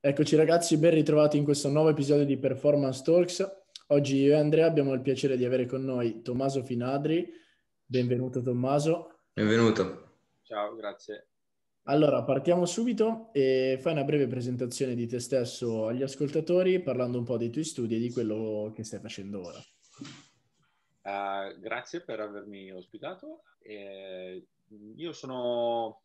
Eccoci ragazzi, ben ritrovati in questo nuovo episodio di Performance Talks. Oggi io e Andrea abbiamo il piacere di avere con noi Tommaso Finadri. Benvenuto Tommaso. Benvenuto. Ciao, grazie. Allora, partiamo subito e fai una breve presentazione di te stesso agli ascoltatori parlando un po' dei tuoi studi e di quello che stai facendo ora. Uh, grazie per avermi ospitato. Eh, io sono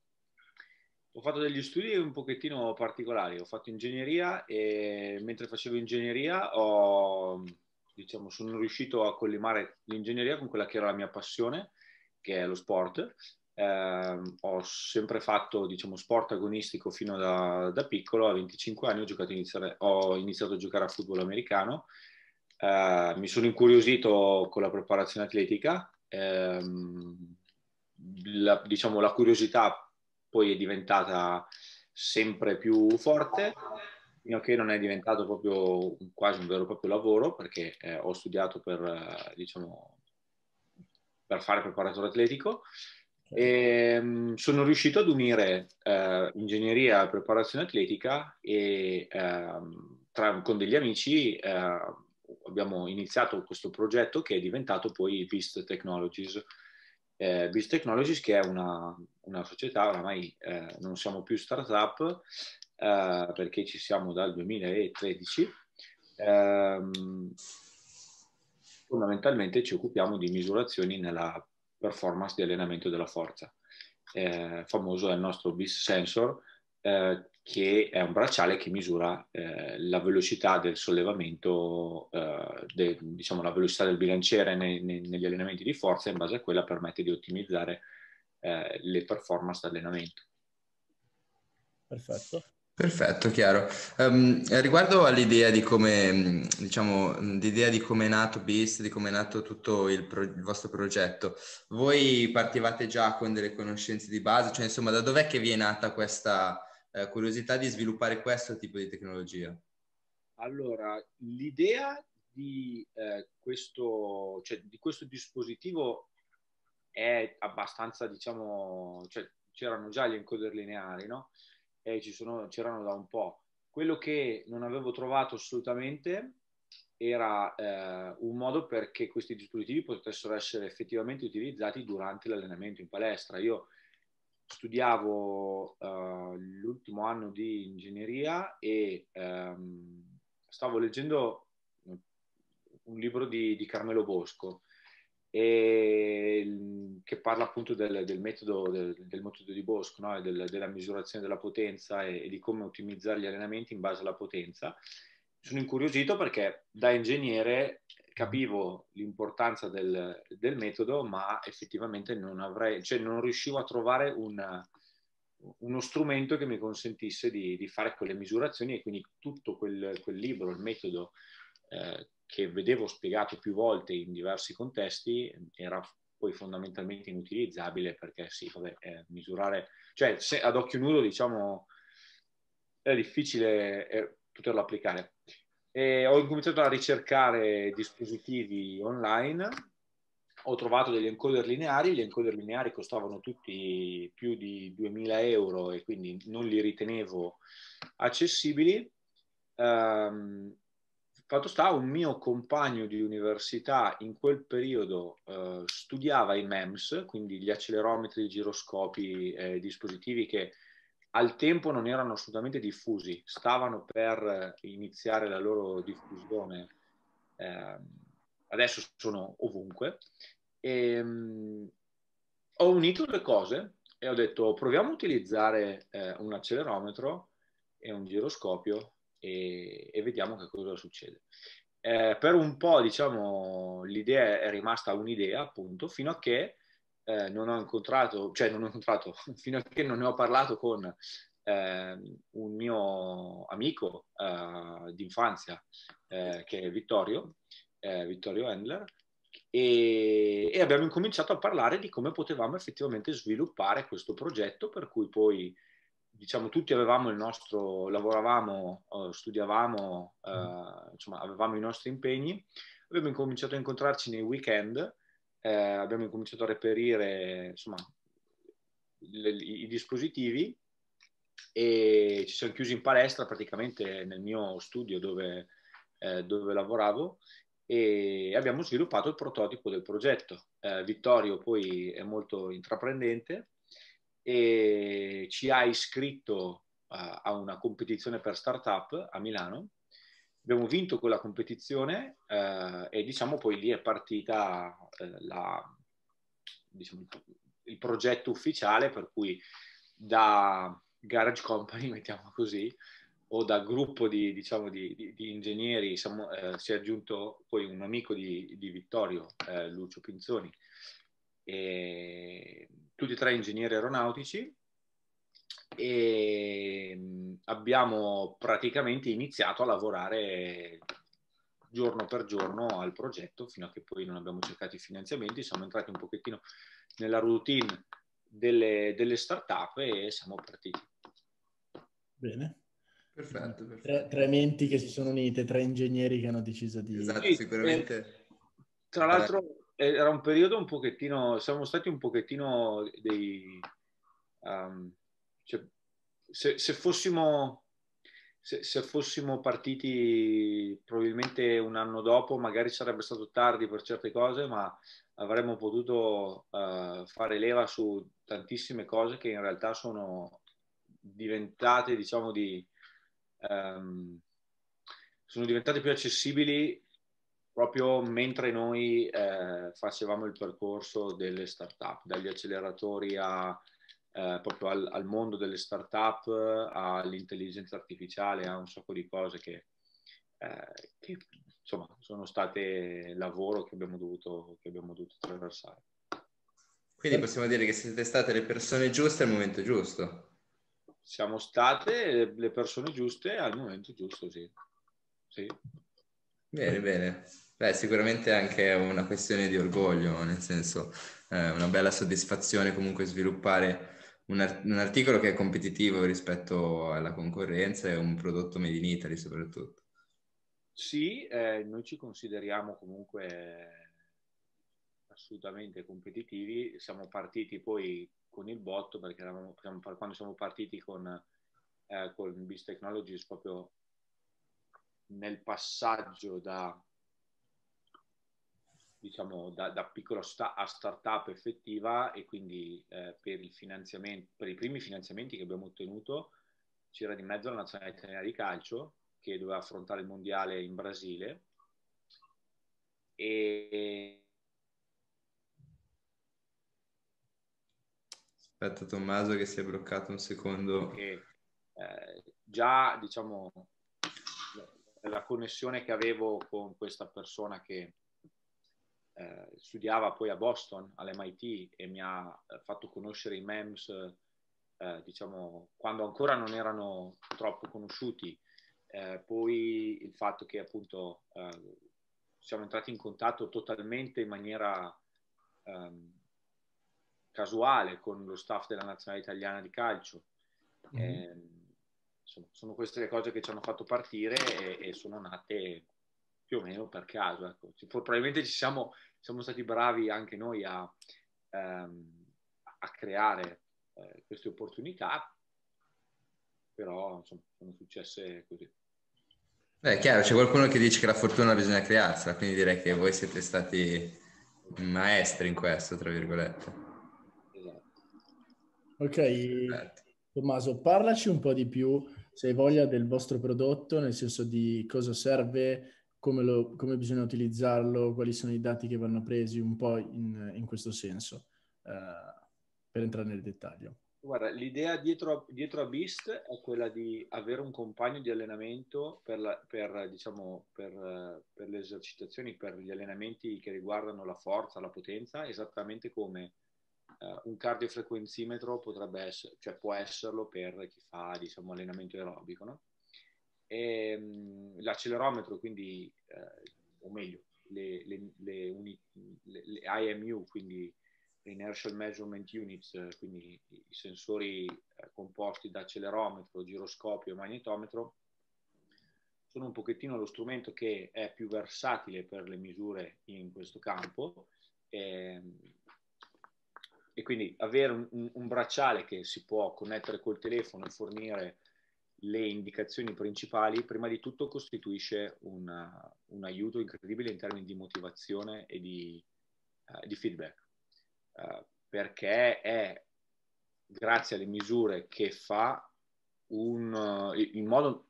ho fatto degli studi un pochettino particolari, ho fatto ingegneria e mentre facevo ingegneria ho, diciamo, sono riuscito a collimare l'ingegneria con quella che era la mia passione, che è lo sport. Eh, ho sempre fatto diciamo, sport agonistico fino da, da, piccolo, a 25 anni ho, iniziare, ho, iniziato a giocare a football americano, eh, mi sono incuriosito con la preparazione atletica, eh, la, diciamo, la curiosità poi è diventata sempre più forte, fino a che non è diventato proprio quasi un vero e proprio lavoro, perché eh, ho studiato per, eh, diciamo, per fare preparatore atletico. E, um, sono riuscito ad unire uh, ingegneria e preparazione atletica e uh, tra, con degli amici uh, abbiamo iniziato questo progetto che è diventato poi Beast Technologies, eh, Biz Technologies che è una, una società, oramai eh, non siamo più startup eh, perché ci siamo dal 2013, ehm, fondamentalmente ci occupiamo di misurazioni nella performance di allenamento della forza. Eh, famoso è il nostro BIS Sensor, eh, che è un bracciale che misura eh, la velocità del sollevamento, eh, de, diciamo la velocità del bilanciere nei, nei, negli allenamenti di forza e in base a quella permette di ottimizzare eh, le performance d'allenamento. Perfetto. Perfetto, chiaro. Um, riguardo all'idea di come, diciamo, l'idea di come è nato Beast, di come è nato tutto il, pro- il, vostro progetto, voi partivate già con delle conoscenze di base, cioè insomma da dov'è che vi è nata questa, eh, curiosità di sviluppare questo tipo di tecnologia? Allora, l'idea di, eh, questo, cioè, di questo dispositivo è abbastanza, diciamo, cioè, c'erano già gli encoder lineari, no? E ci sono, c'erano da un po'. Quello che non avevo trovato assolutamente era eh, un modo perché questi dispositivi potessero essere effettivamente utilizzati durante l'allenamento in palestra. Io studiavo uh, l'ultimo anno di ingegneria e um, stavo leggendo un libro di, di Carmelo Bosco e, che parla appunto del, del, metodo, del, del, metodo, di Bosco, no? del, della misurazione della potenza e, e, di come ottimizzare gli allenamenti in base alla potenza. Sono incuriosito perché da ingegnere capivo l'importanza del, del, metodo, ma effettivamente non avrei, cioè non riuscivo a trovare una, uno strumento che mi consentisse di, di, fare quelle misurazioni e quindi tutto quel, quel libro, il metodo eh, che vedevo spiegato più volte in diversi contesti era poi fondamentalmente inutilizzabile perché sì, vabbè, eh, misurare, cioè se, ad occhio nudo diciamo è difficile eh, poterlo applicare. E ho cominciato a ricercare dispositivi online, ho trovato degli encoder lineari, gli encoder lineari costavano tutti più di 2000 euro e quindi non li ritenevo accessibili. Um, fatto sta, un mio compagno di università in quel periodo uh, studiava i MEMS, quindi gli accelerometri, i giroscopi, eh, dispositivi che al tempo non erano assolutamente diffusi, stavano per iniziare la loro diffusione, eh, adesso sono ovunque. E, um, ho unito le cose e ho detto proviamo a utilizzare eh, un accelerometro e un giroscopio e, e vediamo che cosa succede. Eh, per un po', diciamo, l'idea è rimasta un'idea, appunto, fino a che eh, non ho incontrato, cioè non ho incontrato, fino a che non ne ho parlato con eh, un mio amico eh, d'infanzia eh, che è Vittorio, eh, Vittorio Endler, e, e, abbiamo incominciato a parlare di come potevamo effettivamente sviluppare questo progetto, per cui poi diciamo tutti avevamo il nostro, lavoravamo, studiavamo, insomma avevamo i nostri impegni, abbiamo incominciato a incontrarci nei weekend eh, abbiamo incominciato a reperire insomma, le, i dispositivi e ci siamo chiusi in palestra praticamente nel mio studio dove, eh, dove lavoravo e abbiamo sviluppato il prototipo del progetto. Eh, Vittorio poi è molto intraprendente e ci ha iscritto uh, a una competizione per startup a Milano. Abbiamo vinto quella competizione uh, e diciamo poi lì è partita uh, la, diciamo, il progetto ufficiale per cui da garage company, mettiamo così, o da gruppo di, diciamo, di, di, di ingegneri siamo, eh, si è aggiunto poi un amico di, Vittorio, eh, Lucio Pinzoni, e tutti e tre ingegneri aeronautici e mm, abbiamo praticamente iniziato a lavorare giorno per giorno al progetto fino a che poi non abbiamo cercato i finanziamenti, siamo entrati un pochettino nella routine delle, delle start-up e siamo partiti. Bene. Perfetto, perfetto. Tre, tre, menti che si sono unite, tre ingegneri che hanno deciso di... Esatto, sicuramente. Eh, tra l'altro era un periodo un pochettino, siamo stati un pochettino dei... Um, cioè, se, se, fossimo, se, se, fossimo partiti probabilmente un anno dopo, magari sarebbe stato tardi per certe cose, ma avremmo potuto uh, fare leva su tantissime cose che in realtà sono diventate, diciamo, di um, sono diventate più accessibili proprio mentre noi eh, facevamo il percorso delle start-up, dagli acceleratori a, eh, proprio al, al, mondo delle start-up, all'intelligenza artificiale, a un sacco di cose che, eh, che insomma, sono state lavoro che abbiamo dovuto, che abbiamo dovuto attraversare. Quindi possiamo dire che siete state le persone giuste al momento giusto siamo state le persone giuste al momento giusto, sì. sì. Bene, bene. Beh, sicuramente anche una questione di orgoglio, nel senso, eh, una bella soddisfazione comunque sviluppare un, art- un, articolo che è competitivo rispetto alla concorrenza e un prodotto made in Italy soprattutto. Sì, eh, noi ci consideriamo comunque assolutamente competitivi. Siamo partiti poi con il botto perché eravamo, quando siamo partiti con, eh, con Biz Technologies proprio nel passaggio da diciamo da, da piccola sta- a startup effettiva e quindi eh, per, il finanziamento, per i primi finanziamenti che abbiamo ottenuto c'era di mezzo la nazionale italiana di calcio che doveva affrontare il mondiale in Brasile e Aspetta Tommaso che si è bloccato un secondo. Che, eh, già, diciamo, la connessione che avevo con questa persona che eh, studiava poi a Boston, all'MIT, e mi ha fatto conoscere i MEMS, eh, diciamo, quando ancora non erano troppo conosciuti. Eh, poi il fatto che appunto eh, siamo entrati in contatto totalmente in maniera... Um, casuale con lo staff della nazionale italiana di calcio. Mm-hmm. Insomma, sono queste le cose che ci hanno fatto partire e, e sono nate più o meno per caso. Ecco. Probabilmente ci siamo, siamo, stati bravi anche noi a, ehm, a creare eh, queste opportunità, però insomma, sono successe così. Beh, è chiaro, c'è qualcuno che dice che la fortuna bisogna crearsela, quindi direi che voi siete stati maestri in questo, tra virgolette. Ok, Tommaso, parlaci un po' di più, se hai voglia, del vostro prodotto, nel senso di cosa serve, come, lo, come bisogna utilizzarlo, quali sono i dati che vanno presi, un po' in, in questo senso, uh, per entrare nel dettaglio. Guarda, l'idea dietro, dietro, a Beast è quella di avere un compagno di allenamento per, la, per, diciamo, per, per le esercitazioni, per gli allenamenti che riguardano la forza, la potenza, esattamente come uh, un cardiofrequenzimetro potrebbe essere, cioè può esserlo per chi fa diciamo, allenamento aerobico. No? E, um, l'accelerometro, quindi, uh, o meglio, le, le, le, uni, le, IMU, quindi Inertial Measurement Units, quindi i sensori uh, composti da accelerometro, giroscopio e magnetometro, sono un pochettino lo strumento che è più versatile per le misure in questo campo. E, e quindi avere un, un, bracciale che si può connettere col telefono e fornire le indicazioni principali, prima di tutto costituisce una, un aiuto incredibile in termini di motivazione e di, uh, di feedback, uh, perché è grazie alle misure che fa un, uh, il, modo,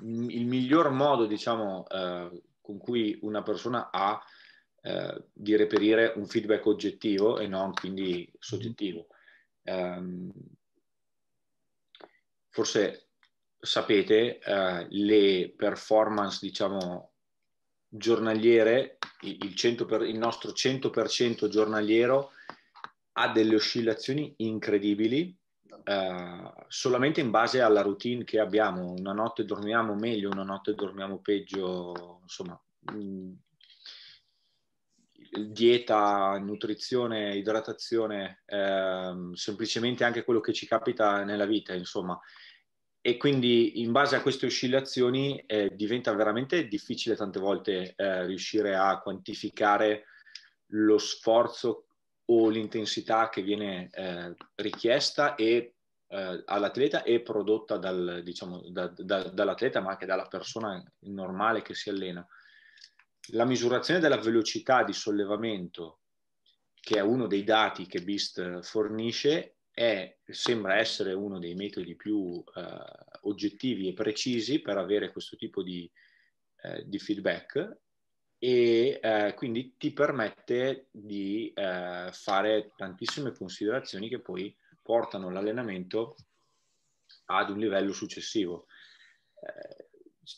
il miglior modo, diciamo, con cui una persona ha di reperire un feedback oggettivo e non quindi soggettivo. Um, forse sapete, eh, le performance, diciamo, giornaliere, il, 100 per, il nostro 100% giornaliero ha delle oscillazioni incredibili eh, solamente in base alla routine che abbiamo. Una notte dormiamo meglio, una notte dormiamo peggio, insomma, mh, mm, dieta, nutrizione, idratazione, eh, semplicemente anche quello che ci capita nella vita, insomma e quindi in base a queste oscillazioni eh, diventa veramente difficile tante volte eh, riuscire a quantificare lo sforzo o l'intensità che viene eh, richiesta e, eh, all'atleta e prodotta dal, diciamo, da, da, dall'atleta ma anche dalla persona normale che si allena. La misurazione della velocità di sollevamento, che è uno dei dati che BIST fornisce, è, sembra essere uno dei metodi più eh, oggettivi e precisi per avere questo tipo di, eh, di feedback e eh, quindi ti permette di eh, fare tantissime considerazioni che poi portano l'allenamento ad un livello successivo. Eh,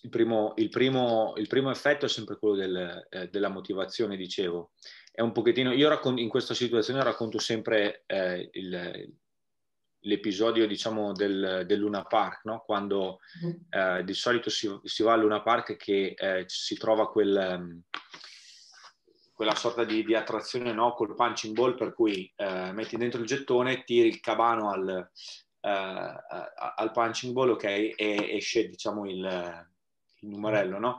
il primo, il, primo, il primo, effetto è sempre quello del, eh, della motivazione, dicevo. È un pochettino, io raccon- in questa situazione racconto sempre eh, il, l'episodio diciamo del, del Luna Park, no? quando mm. eh, di solito si, si, va al Luna Park che eh, si trova quel, quella sorta di, di attrazione no? col punching ball per cui eh, metti dentro il gettone, tiri il cabano al, eh, al punching ball ok, e esce diciamo il, il numerello. No?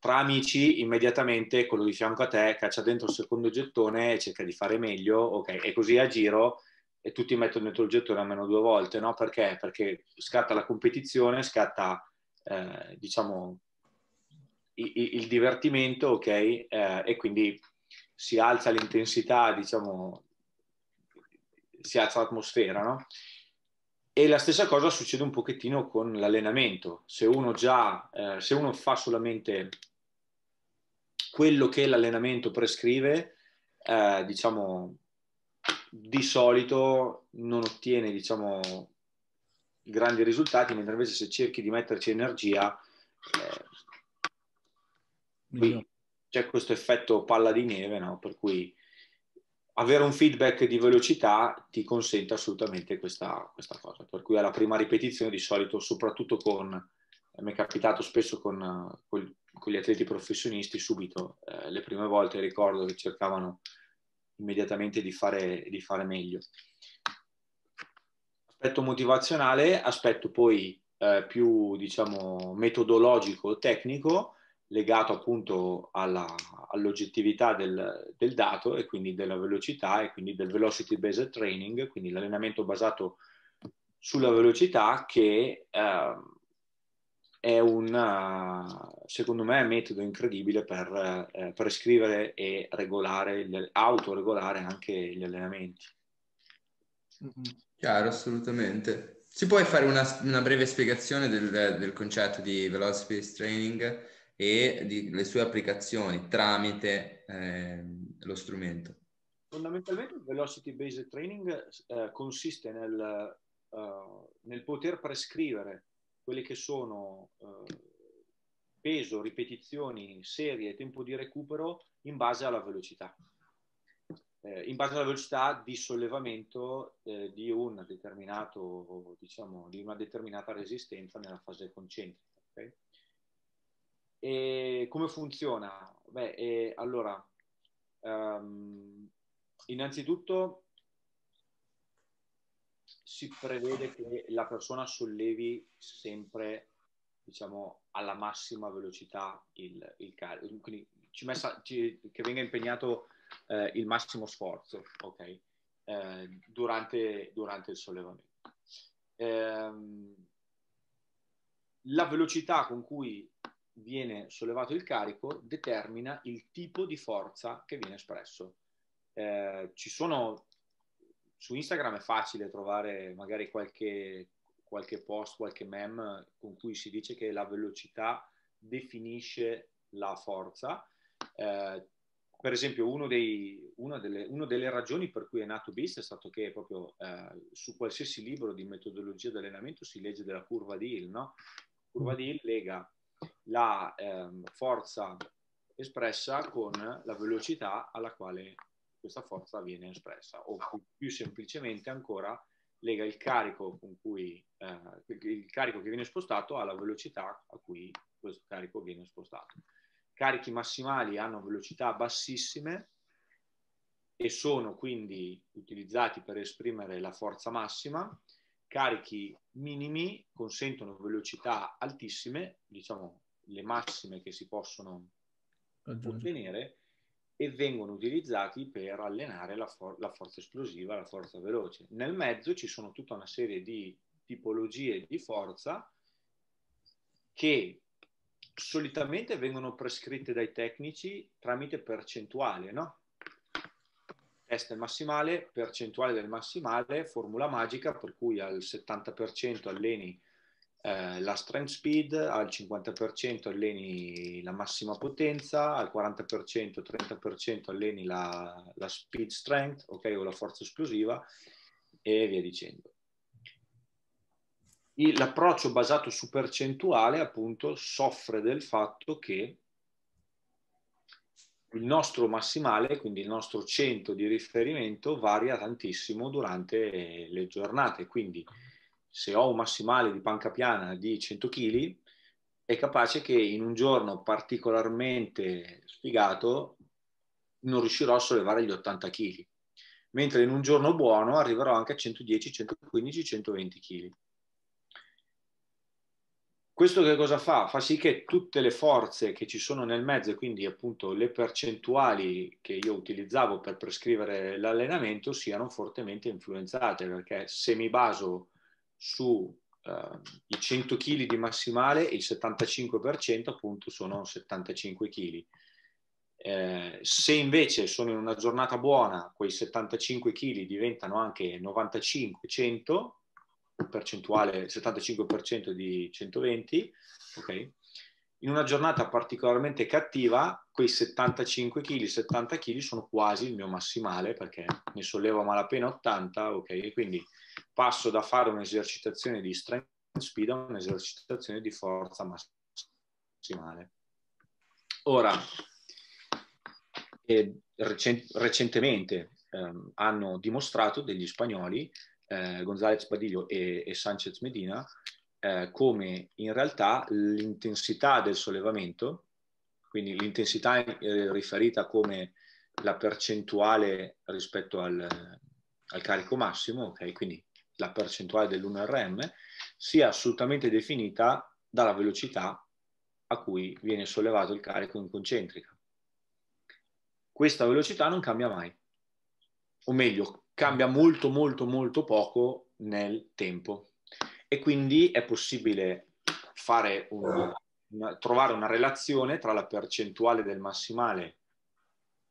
Tra amici immediatamente quello di fianco a te caccia dentro il secondo gettone e cerca di fare meglio ok, e così a giro e tutti mettono dentro il gettone almeno due volte, no? Perché? Perché scatta la competizione, scatta, eh, diciamo, il, il, divertimento, ok? Eh, e quindi si alza l'intensità, diciamo, si alza l'atmosfera, no? E la stessa cosa succede un pochettino con l'allenamento. Se uno già, eh, se uno fa solamente quello che l'allenamento prescrive, eh, diciamo, di solito non ottiene diciamo, grandi risultati, mentre invece se cerchi di metterci energia, eh, c'è questo effetto palla di neve, no? per cui avere un feedback di velocità ti consente assolutamente questa, questa cosa. Per cui alla prima ripetizione di solito, soprattutto con, mi è capitato spesso con, con, con gli atleti professionisti, subito, eh, le prime volte ricordo che cercavano immediatamente di fare, di fare meglio. Aspetto motivazionale, aspetto poi eh, più diciamo metodologico, tecnico, legato appunto all'oggettività del, del, dato e quindi della velocità e quindi del velocity based training, quindi l'allenamento basato sulla velocità che eh, è un, secondo me, un metodo incredibile per eh, prescrivere e regolare, autoregolare anche gli allenamenti. Chiaro, assolutamente. Si può fare una, una breve spiegazione del, del, concetto di velocity training e le sue applicazioni tramite eh, lo strumento? Fondamentalmente il velocity based training eh, consiste nel, uh, nel poter prescrivere quelle che sono eh, peso, ripetizioni, serie, tempo di recupero in base alla velocità. Eh, in base alla velocità di sollevamento eh, di, un diciamo, di una determinata resistenza nella fase concentrica. Okay? E come funziona? Beh, eh, allora, um, innanzitutto si prevede che la persona sollevi sempre diciamo alla massima velocità il, il carico, quindi ci messa, ci, che venga impegnato eh, il massimo sforzo, ok? eh, durante, durante, il sollevamento. Eh, la velocità con cui viene sollevato il carico determina il tipo di forza che viene espresso. Eh, ci sono su Instagram è facile trovare magari qualche, qualche post, qualche meme con cui si dice che la velocità definisce la forza. Eh, per esempio, uno dei, una, delle, una, delle, ragioni per cui è nato BIST è stato che proprio eh, su qualsiasi libro di metodologia di allenamento si legge della curva di Hill. No? Curva di Hill lega la eh, forza espressa con la velocità alla quale questa forza viene espressa o più, semplicemente ancora lega il carico, con cui, eh, il carico che viene spostato alla velocità a cui questo carico viene spostato. Carichi massimali hanno velocità bassissime e sono quindi utilizzati per esprimere la forza massima. Carichi minimi consentono velocità altissime, diciamo le massime che si possono ottenere, e vengono utilizzati per allenare la, for- la, forza esplosiva, la forza veloce. Nel mezzo ci sono tutta una serie di tipologie di forza che solitamente vengono prescritte dai tecnici tramite percentuale, no? Test massimale, percentuale del massimale, formula magica per cui al 70% alleni eh, la strength speed, al 50% alleni la massima potenza, al 40%, 30% alleni la, la speed strength, ok, o la forza esplosiva e via dicendo. L'approccio basato su percentuale appunto soffre del fatto che il nostro massimale, quindi il nostro centro di riferimento, varia tantissimo durante le giornate. Quindi se ho un massimale di panca piana di 100 kg, è capace che in un giorno particolarmente sfigato non riuscirò a sollevare gli 80 kg, mentre in un giorno buono arriverò anche a 110, 115, 120 kg. Questo che cosa fa? Fa sì che tutte le forze che ci sono nel mezzo, quindi appunto le percentuali che io utilizzavo per prescrivere l'allenamento, siano fortemente influenzate, perché se mi baso sui uh, 100 kg di massimale, il 75% appunto sono 75 kg. Eh, se invece sono in una giornata buona, quei 75 kg diventano anche 95-100, percentuale 75% di 120, ok? In una giornata particolarmente cattiva, quei 75 kg, 70 kg sono quasi il mio massimale perché ne sollevo a malapena 80, ok? Quindi passo da fare un'esercitazione di strength speed a un'esercitazione di forza massimale. Ora, eh, recent- recentemente ehm, hanno dimostrato degli spagnoli, eh, González Padillo e, e Sanchez Medina, eh, come in realtà l'intensità del sollevamento, quindi l'intensità eh, riferita come la percentuale rispetto al, al carico massimo, ok? Quindi la percentuale dell'1RM, sia assolutamente definita dalla velocità a cui viene sollevato il carico in concentrica. Questa velocità non cambia mai, o meglio, cambia molto molto molto poco nel tempo e quindi è possibile una, una, trovare una relazione tra la percentuale del massimale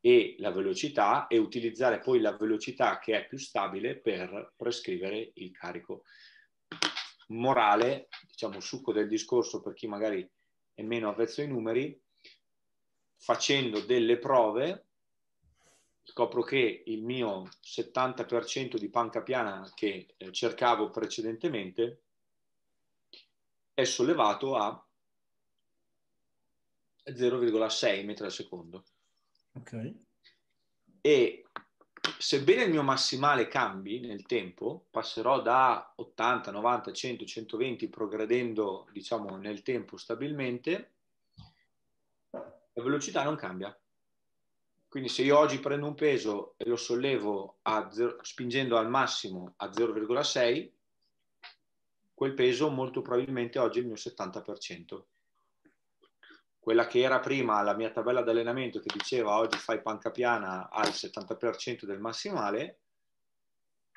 e la velocità e utilizzare poi la velocità che è più stabile per prescrivere il carico. Morale, diciamo succo del discorso per chi magari è meno avvezzo ai numeri, facendo delle prove scopro che il mio 70% di panca piana che eh, cercavo precedentemente è sollevato a 0,6 metri al secondo. Ok. E sebbene il mio massimale cambi nel tempo, passerò da 80, 90, 100, 120 progredendo, diciamo, nel tempo stabilmente, la velocità non cambia. Quindi se io oggi prendo un peso e lo sollevo zero, spingendo al massimo a 0,6, quel peso molto probabilmente oggi è il mio 70% quella che era prima la mia tabella d'allenamento che diceva oggi fai panca piana al 70% del massimale,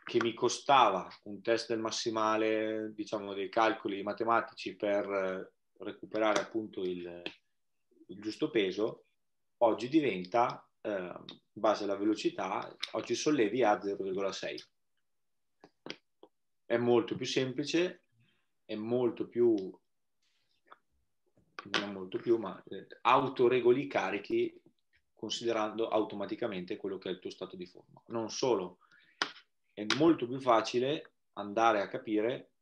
che mi costava un test del massimale, diciamo dei calcoli matematici per recuperare appunto il, il giusto peso, oggi diventa, eh, in base alla velocità, oggi sollevi a 0,6. È molto più semplice, è molto più, non molto più, ma eh, autoregoli i carichi considerando automaticamente quello che è il tuo stato di forma. Non solo, è molto più facile andare a capire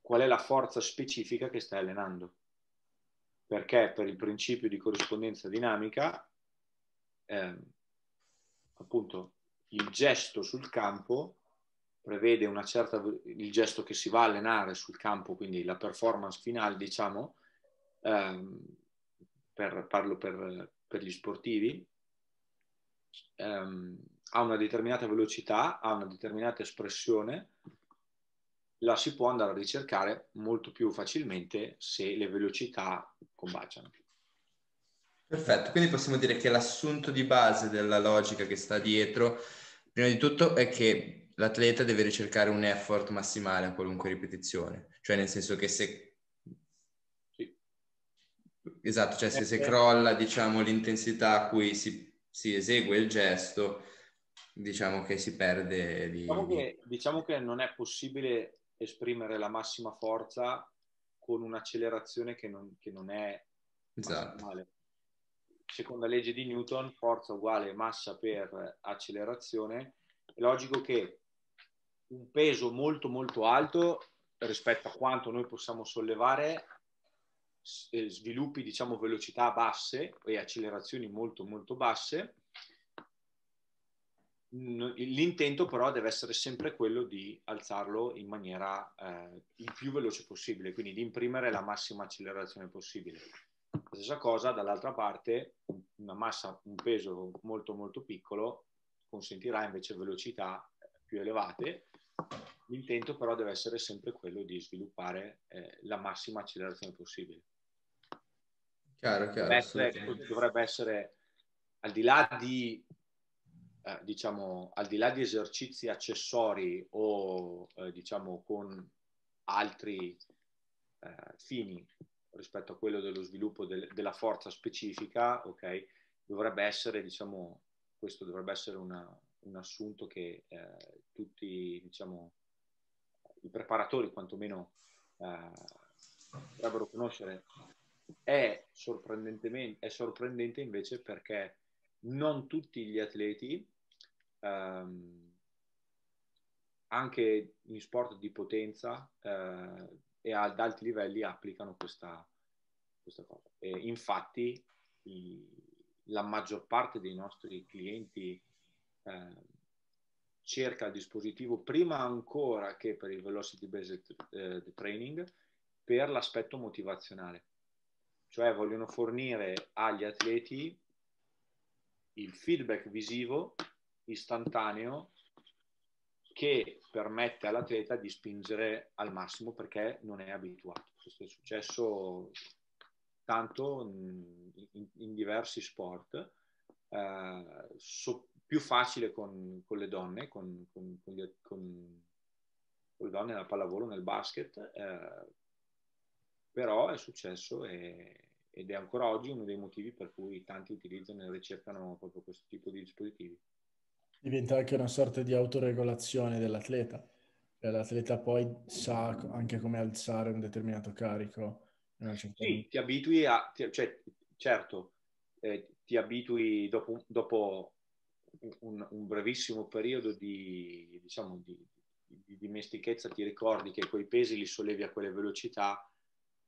qual è la forza specifica che stai allenando. Perché per il principio di corrispondenza dinamica, eh, appunto, il gesto sul campo prevede una certa, il gesto che si va a allenare sul campo, quindi la performance finale, diciamo, ehm, per, parlo per, per gli sportivi, ehm, ha una determinata velocità, ha una determinata espressione, la si può andare a ricercare molto più facilmente se le velocità combaciano. Perfetto, quindi possiamo dire che l'assunto di base della logica che sta dietro, prima di tutto, è che l'atleta deve ricercare un effort massimale a qualunque ripetizione, cioè nel senso che se Esatto, cioè se, se crolla diciamo, l'intensità a cui si, si, esegue il gesto, diciamo che si perde di... Diciamo che, diciamo che non è possibile esprimere la massima forza con un'accelerazione che non, che non è esatto. Secondo la legge di Newton, forza uguale massa per accelerazione. È logico che un peso molto molto alto rispetto a quanto noi possiamo sollevare sviluppi diciamo velocità basse e accelerazioni molto molto basse l'intento però deve essere sempre quello di alzarlo in maniera eh, il più veloce possibile quindi di imprimere la massima accelerazione possibile. Stessa cosa dall'altra parte una massa un peso molto molto piccolo consentirà invece velocità più elevate. L'intento però deve essere sempre quello di sviluppare eh, la massima accelerazione possibile Chiaro, chiaro. Dovrebbe essere, dovrebbe essere al di là di, eh, diciamo, al di là di esercizi accessori o eh, diciamo con altri eh, fini rispetto a quello dello sviluppo del, della forza specifica, ok? Dovrebbe essere, diciamo, questo dovrebbe essere una, un assunto che eh, tutti, diciamo, i preparatori quantomeno eh, dovrebbero conoscere è, sorprendentemente, è sorprendente invece perché non tutti gli atleti, ehm, anche in sport di potenza eh, e ad alti livelli, applicano questa, questa cosa. E infatti i, la maggior parte dei nostri clienti eh, cerca il dispositivo prima ancora che per il velocity based eh, training per l'aspetto motivazionale cioè vogliono fornire agli atleti il feedback visivo istantaneo che permette all'atleta di spingere al massimo perché non è abituato. Questo è successo tanto in, in, diversi sport, eh, so, più facile con, con, le donne, con, con, gli, con, le donne nella pallavolo, nel basket, eh, però è successo e, ed è ancora oggi uno dei motivi per cui tanti utilizzano e ricercano proprio questo tipo di dispositivi. Diventa anche una sorta di autoregolazione dell'atleta, cioè, l'atleta poi sa anche come alzare un determinato carico. Sì, ti abitui a, cioè, certo, eh, ti abitui dopo, dopo un, un, brevissimo periodo di, diciamo, di, di dimestichezza, ti ricordi che quei pesi li sollevi a quelle velocità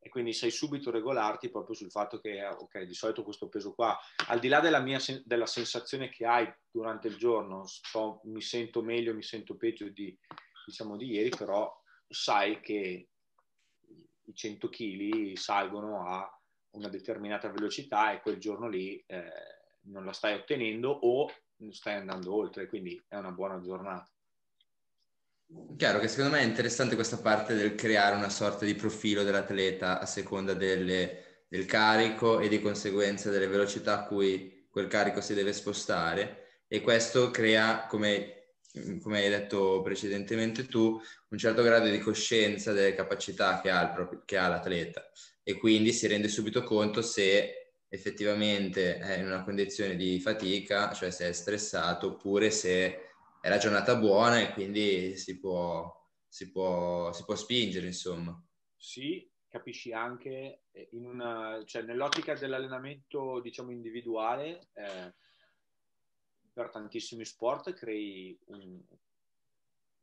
e quindi sai subito regolarti proprio sul fatto che, ok, di solito questo peso qua, al di là della, mia, della sensazione che hai durante il giorno, so, mi sento meglio, mi sento peggio di, diciamo, di ieri, però sai che i 100 kg salgono a una determinata velocità e quel giorno lì eh, non la stai ottenendo o stai andando oltre, quindi è una buona giornata. Chiaro che secondo me è interessante questa parte del creare una sorta di profilo dell'atleta a seconda delle, del carico e di conseguenza delle velocità a cui quel carico si deve spostare. E questo crea come come hai detto precedentemente tu, un certo grado di coscienza delle capacità che ha, il, che ha l'atleta. E quindi si rende subito conto se effettivamente è in una condizione di fatica, cioè se è stressato oppure se è la giornata buona e quindi si può, si può, si può spingere, insomma. Sì, capisci anche eh, in una, cioè nell'ottica dell'allenamento, diciamo, individuale, eh, per tantissimi sport crei un,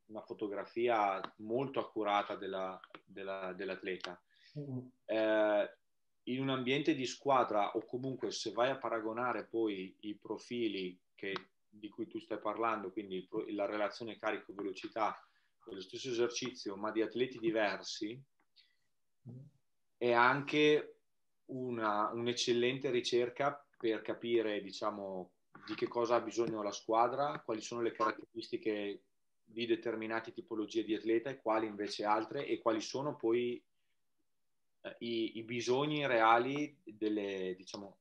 una fotografia molto accurata della, della, dell'atleta. Mm. Eh, in un ambiente di squadra o comunque se vai a paragonare poi i profili che, di cui tu stai parlando, quindi la relazione carico-velocità, dello stesso esercizio, ma di atleti diversi, è anche una, un'eccellente ricerca per capire, diciamo, di che cosa ha bisogno la squadra, quali sono le caratteristiche di determinate tipologie di atleta e quali invece altre e quali sono poi eh, i, i, bisogni reali delle, diciamo,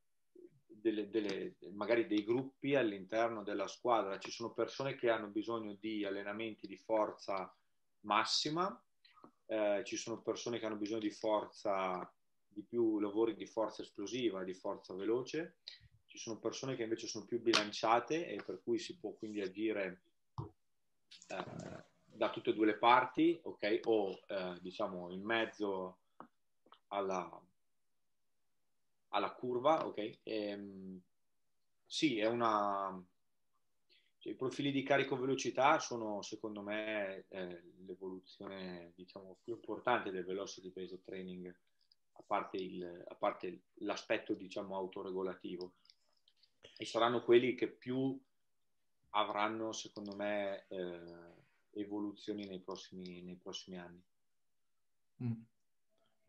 delle, delle, magari dei gruppi all'interno della squadra. Ci sono persone che hanno bisogno di allenamenti di forza massima, eh, ci sono persone che hanno bisogno di forza, di più lavori di forza esplosiva, di forza veloce, ci sono persone che invece sono più bilanciate e per cui si può quindi agire eh, da tutte e due le parti, ok? O eh, diciamo in mezzo alla, alla curva, ok? E, ehm, sì, è una... Cioè, I profili di carico-velocità sono, secondo me, eh, l'evoluzione, diciamo, più importante del velocity based training, a parte, il, a parte l'aspetto, diciamo, autoregolativo e saranno quelli che più avranno, secondo me, eh, evoluzioni nei prossimi, nei prossimi anni. Mm.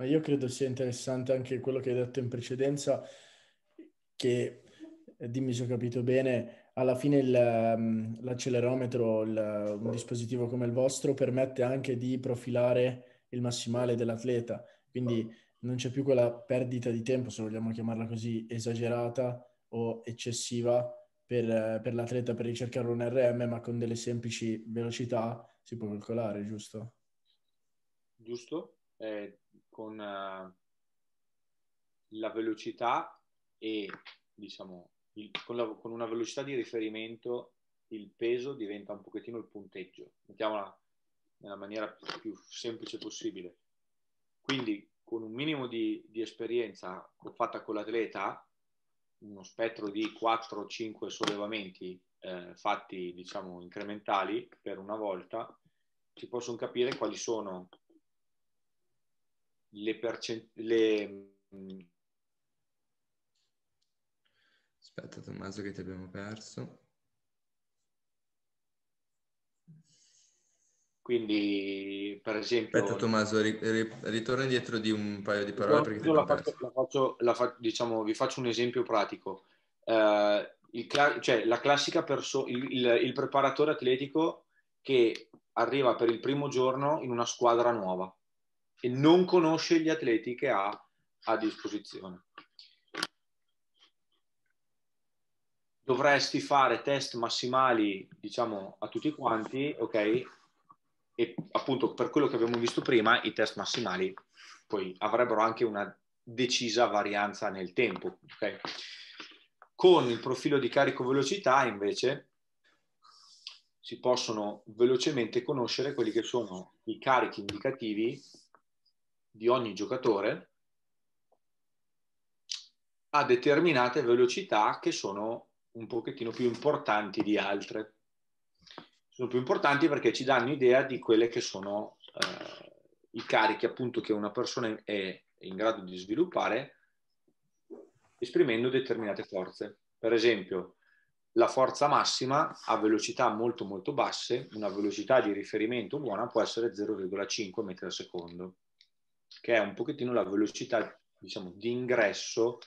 Ma io credo sia interessante anche quello che hai detto in precedenza, che, eh, dimmi se ho capito bene, alla fine il, um, l'accelerometro, il, un dispositivo come il vostro, permette anche di profilare il massimale dell'atleta, quindi non c'è più quella perdita di tempo, se vogliamo chiamarla così, esagerata o eccessiva per, per l'atleta per ricercare un RM, ma con delle semplici velocità si può calcolare, giusto? Giusto, eh, con uh, la velocità e diciamo il, con, la, con una velocità di riferimento il peso diventa un pochettino il punteggio, mettiamola nella maniera più semplice possibile. Quindi con un minimo di, di esperienza fatta con l'atleta, uno spettro di 4-5 sollevamenti eh, fatti, diciamo, incrementali per una volta, si possono capire quali sono le percentuali. Aspetta Tommaso che ti abbiamo perso. Quindi, per esempio... Aspetta Tommaso, ri, ri, ritorna indietro di un paio di parole perché la faccio, la faccio, la fa, diciamo, vi faccio un esempio pratico. Uh, il, cioè, la classica persona, il, il, il, preparatore atletico che arriva per il primo giorno in una squadra nuova e non conosce gli atleti che ha a disposizione. Dovresti fare test massimali, diciamo, a tutti quanti, ok? e appunto per quello che abbiamo visto prima i test massimali poi avrebbero anche una decisa varianza nel tempo. Okay? Con il profilo di carico velocità invece si possono velocemente conoscere quelli che sono i carichi indicativi di ogni giocatore a determinate velocità che sono un pochettino più importanti di altre sono più importanti perché ci danno idea di quelle che sono eh, i carichi appunto che una persona è in grado di sviluppare esprimendo determinate forze. Per esempio, la forza massima a velocità molto molto basse, una velocità di riferimento buona può essere 0,5 metri al secondo, che è un pochettino la velocità diciamo, di ingresso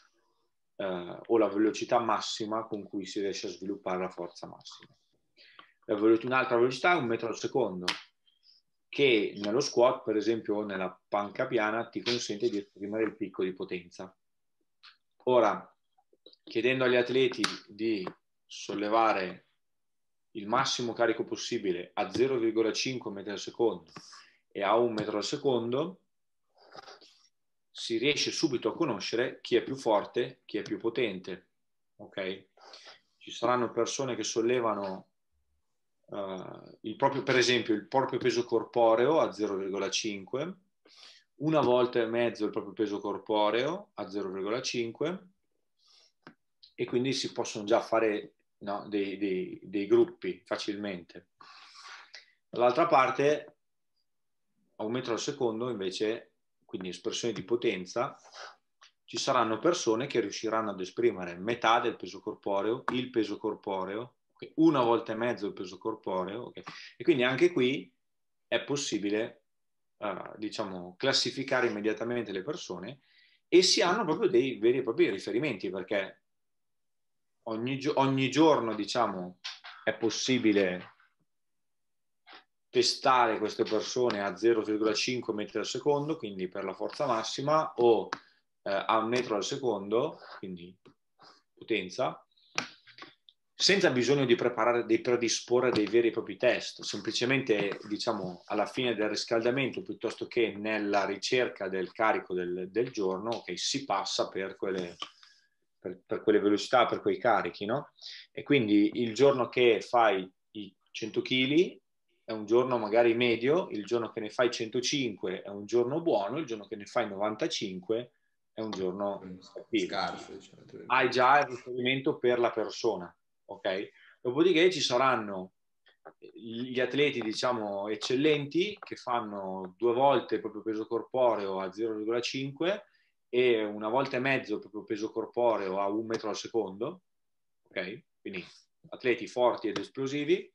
eh, o la velocità massima con cui si riesce a sviluppare la forza massima un'altra velocità un metro al secondo, che nello squat, per esempio, nella panca piana, ti consente di esprimere il picco di potenza. Ora, chiedendo agli atleti di sollevare il massimo carico possibile a 0,5 metri al secondo e a 1 metro al secondo, si riesce subito a conoscere chi è più forte, chi è più potente. Ok? Ci saranno persone che sollevano uh, il proprio, per esempio, il proprio peso corporeo a 0,5, una volta e mezzo il proprio peso corporeo a 0,5 e quindi si possono già fare no, dei, dei, dei gruppi facilmente. Dall'altra parte, a un metro al secondo, invece, quindi espressioni di potenza, ci saranno persone che riusciranno ad esprimere metà del peso corporeo, il peso corporeo, una volta e mezzo il peso corporeo, okay, e quindi anche qui è possibile, uh, diciamo, classificare immediatamente le persone e si hanno proprio dei veri e propri riferimenti, perché ogni, ogni giorno, diciamo, è possibile testare queste persone a 0,5 metri al secondo, quindi per la forza massima, o eh, a un metro al secondo, quindi potenza, senza bisogno di preparare, di predisporre dei veri e propri test, semplicemente diciamo alla fine del riscaldamento piuttosto che nella ricerca del carico del, del giorno, okay, si passa per quelle, per, per quelle velocità, per quei carichi, no? E quindi il giorno che fai i 100 kg è un giorno magari medio, il giorno che ne fai 105 è un giorno buono, il giorno che ne fai 95 è un giorno scarso. Diciamo. Hai già il riferimento per la persona, ok? Dopodiché ci saranno gli atleti, diciamo, eccellenti che fanno due volte il proprio peso corporeo a 0,5 e una volta e mezzo il proprio peso corporeo a un metro al secondo, ok? Quindi atleti forti ed esplosivi.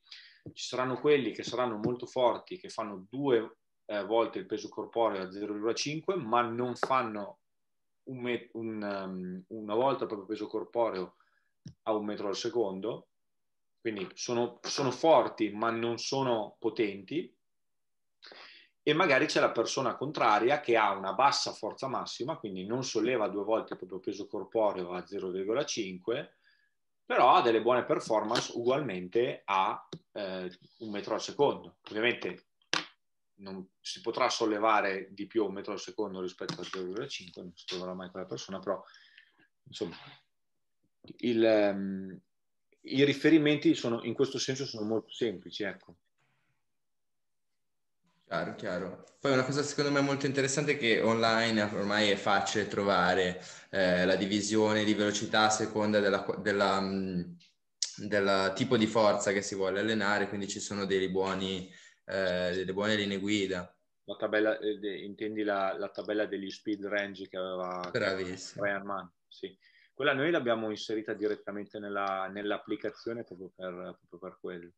Ci saranno quelli che saranno molto forti, che fanno due eh, volte il peso corporeo a 0,5, ma non fanno un met- un, um, una volta il proprio peso corporeo a un metro al secondo. Quindi sono, sono forti, ma non sono potenti e magari c'è la persona contraria che ha una bassa forza massima, quindi non solleva due volte il proprio peso corporeo a 0,5, però ha delle buone performance ugualmente a eh, un metro al secondo. Ovviamente non si potrà sollevare di più un metro al secondo rispetto a 0,5, non si troverà mai quella persona, però insomma il, um, i riferimenti sono, in questo senso sono molto semplici, ecco. Chiaro, chiaro. Poi una cosa secondo me molto interessante è che online ormai è facile trovare eh, la divisione di velocità a seconda della, della, mm, del tipo di forza che si vuole allenare, quindi ci sono dei buoni, eh, delle buone linee guida. La tabella, eh, intendi la, la, tabella degli speed range che aveva Ryan Mann? Sì. Quella noi l'abbiamo inserita direttamente nella, nell'applicazione proprio per, proprio per quello.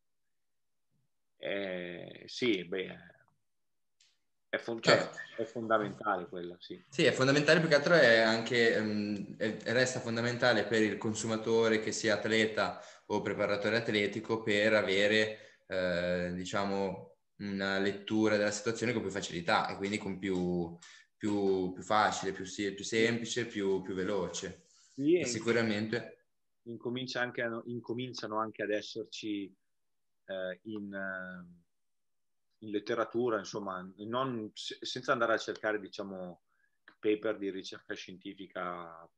Eh, sì, beh, è, fond- cioè, certo. è, fondamentale quella, sì. Sì, è fondamentale più che altro è anche, um, è, resta fondamentale per il consumatore che sia atleta o preparatore atletico per avere, eh, diciamo, una lettura della situazione con più facilità e quindi con più, più, più facile, più, più semplice, più, più veloce. Sì, sicuramente. Incomincia anche a, incominciano anche ad esserci eh, in... Uh in letteratura, insomma, non, senza andare a cercare, diciamo, paper di ricerca scientifica,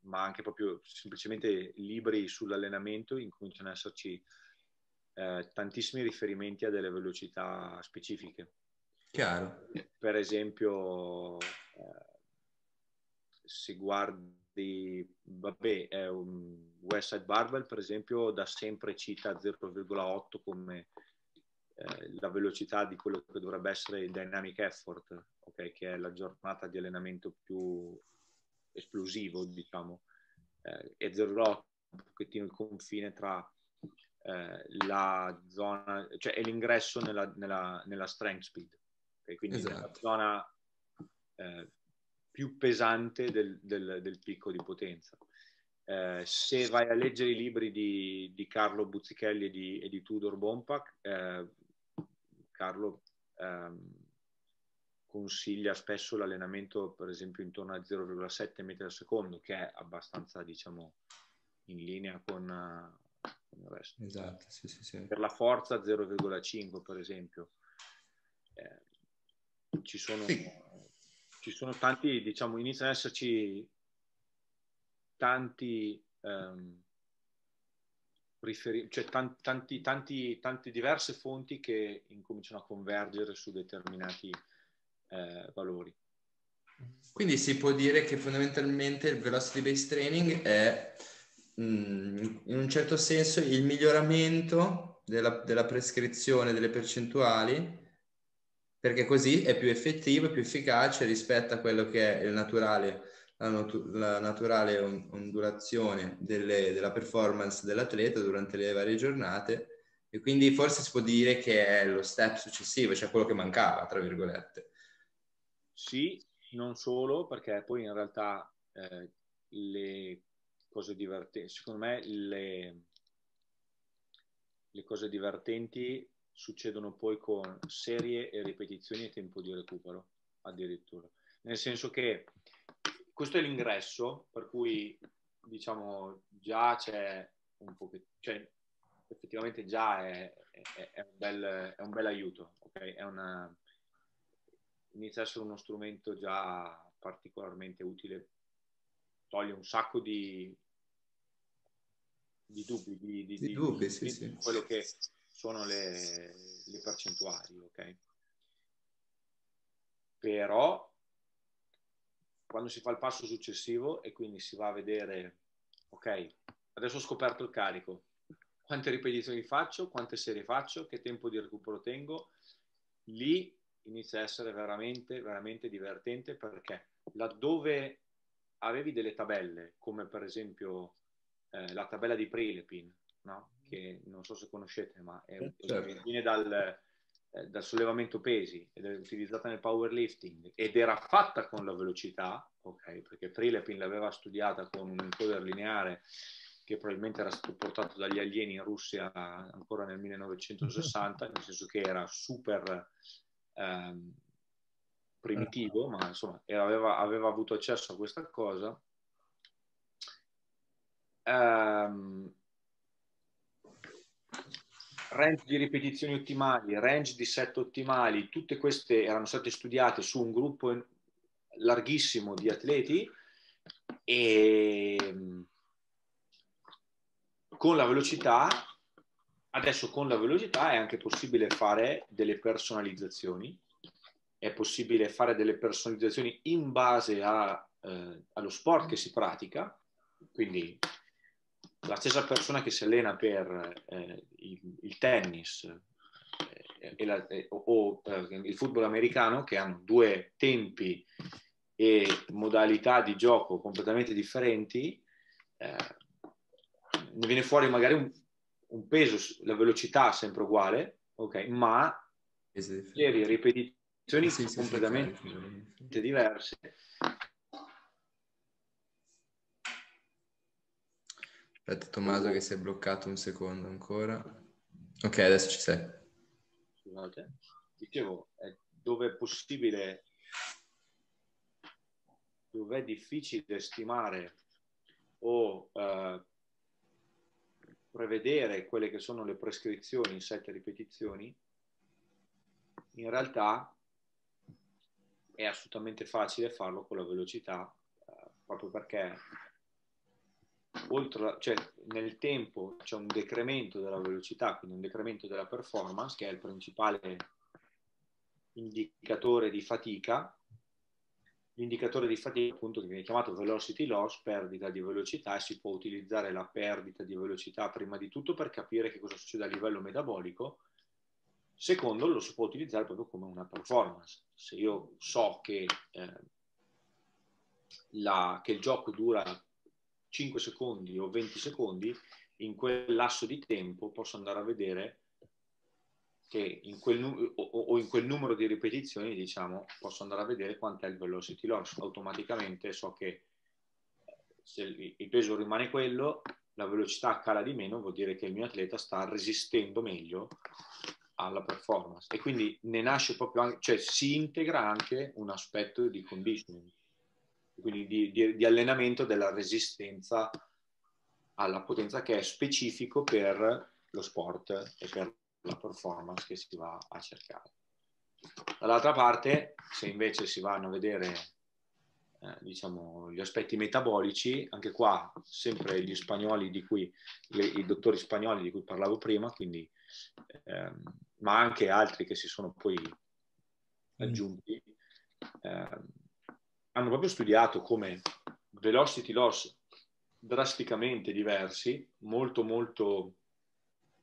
ma anche proprio semplicemente libri sull'allenamento, incominciano ad esserci eh, tantissimi riferimenti a delle velocità specifiche. Chiaro. Per esempio, eh, se guardi, vabbè, eh, Westside Barbell, per esempio, da sempre cita 0,8 come eh, la velocità di quello che dovrebbe essere il dynamic effort, okay? che è la giornata di allenamento più esplosivo, diciamo, eh, e 0,8 un pochettino il confine tra eh, la zona, cioè è l'ingresso nella, nella, nella strength speed, okay? quindi esatto. la zona eh, più pesante del, del, del, picco di potenza. Eh, se vai a leggere i libri di, di Carlo Buzzichelli e di, e di Tudor Bompak, eh, Carlo ehm, consiglia spesso l'allenamento, per esempio, intorno a 0,7 metri al secondo, che è abbastanza, diciamo, in linea con, con il resto. Esatto, sì, sì, sì. Per la forza 0,5 per esempio. Eh, ci sono, ci sono tanti, diciamo, iniziano ad esserci tanti, um, riferi- cioè tanti, tanti, tanti, tante diverse fonti che incominciano a convergere su determinati eh, valori. Quindi si può dire che fondamentalmente il velocity based training è mm, in un certo senso il miglioramento della, della prescrizione delle percentuali perché così è più effettivo e più efficace rispetto a quello che è il naturale, la, natu- la naturale ondulazione delle, della performance dell'atleta durante le varie giornate e quindi forse si può dire che è lo step successivo, cioè quello che mancava, tra virgolette. Sì, non solo, perché poi in realtà eh, le cose divertenti, secondo me le, le cose divertenti succedono poi con serie e ripetizioni e tempo di recupero addirittura. Nel senso che questo è l'ingresso, per cui diciamo già c'è un po' cioè effettivamente già è, è, è, un, bel, è un bel aiuto, ok? È una, inizia a essere uno strumento già particolarmente utile, toglie un sacco di, di dubbi, di, di, di dubbi, sì, sì. quello che sono le, le percentuali, ok? Però quando si fa il passo successivo e quindi si va a vedere, ok, adesso ho scoperto il carico, quante ripetizioni faccio, quante serie faccio, che tempo di recupero tengo, lì inizia a essere veramente, veramente divertente perché laddove avevi delle tabelle, come per esempio eh, la tabella di Prilepin, no? che non so se conoscete, ma è, certo. viene dal, eh, dal, sollevamento pesi ed è utilizzata nel powerlifting ed era fatta con la velocità, ok, perché Prilepin l'aveva studiata con un encoder lineare che probabilmente era stato portato dagli alieni in Russia ancora nel 1960, nel senso che era super ehm, primitivo, ma insomma aveva, aveva, avuto accesso a questa cosa. Um, range di ripetizioni ottimali, range di set ottimali, tutte queste erano state studiate su un gruppo larghissimo di atleti e con la velocità Adesso con la velocità è anche possibile fare delle personalizzazioni, è possibile fare delle personalizzazioni in base a, eh, allo sport che si pratica, quindi la stessa persona che si allena per eh, il, il, tennis eh, la, eh, o, o eh, il football americano, che hanno due tempi e modalità di gioco completamente differenti, eh, ne viene fuori magari un, un peso, la velocità sempre uguale, ok, ma serie ripetizioni sì, sì, completamente sì, diverse. Aspetta Tommaso che si è bloccato un secondo ancora. Ok, adesso ci sei. Scusate. Dicevo, dove è possibile, dove è difficile stimare o uh, prevedere quelle che sono le prescrizioni in sette ripetizioni, in realtà è assolutamente facile farlo con la velocità, eh, proprio perché oltre, cioè, nel tempo c'è un decremento della velocità, quindi un decremento della performance, che è il principale indicatore di fatica, l'indicatore di fatica appunto che viene chiamato velocity loss, perdita di velocità e si può utilizzare la perdita di velocità prima di tutto per capire che cosa succede a livello metabolico, secondo lo si può utilizzare proprio come una performance. Se io so che, eh, la, che il gioco dura 5 secondi o 20 secondi, in quel lasso di tempo posso andare a vedere che in quel, o, o, in quel numero di ripetizioni, diciamo, posso andare a vedere quanto è il velocity loss. Automaticamente so che se il peso rimane quello, la velocità cala di meno, vuol dire che il mio atleta sta resistendo meglio alla performance e quindi ne nasce proprio anche, cioè si integra anche un aspetto di conditioning, quindi di, di, di allenamento della resistenza alla potenza che è specifico per lo sport e per la performance che si va a cercare. Dall'altra parte, se invece si vanno a vedere eh, diciamo, gli aspetti metabolici, anche qua sempre gli spagnoli di cui, le, i dottori spagnoli di cui parlavo prima, quindi, ehm, ma anche altri che si sono poi aggiunti, ehm, hanno proprio studiato come velocity loss drasticamente diversi, molto molto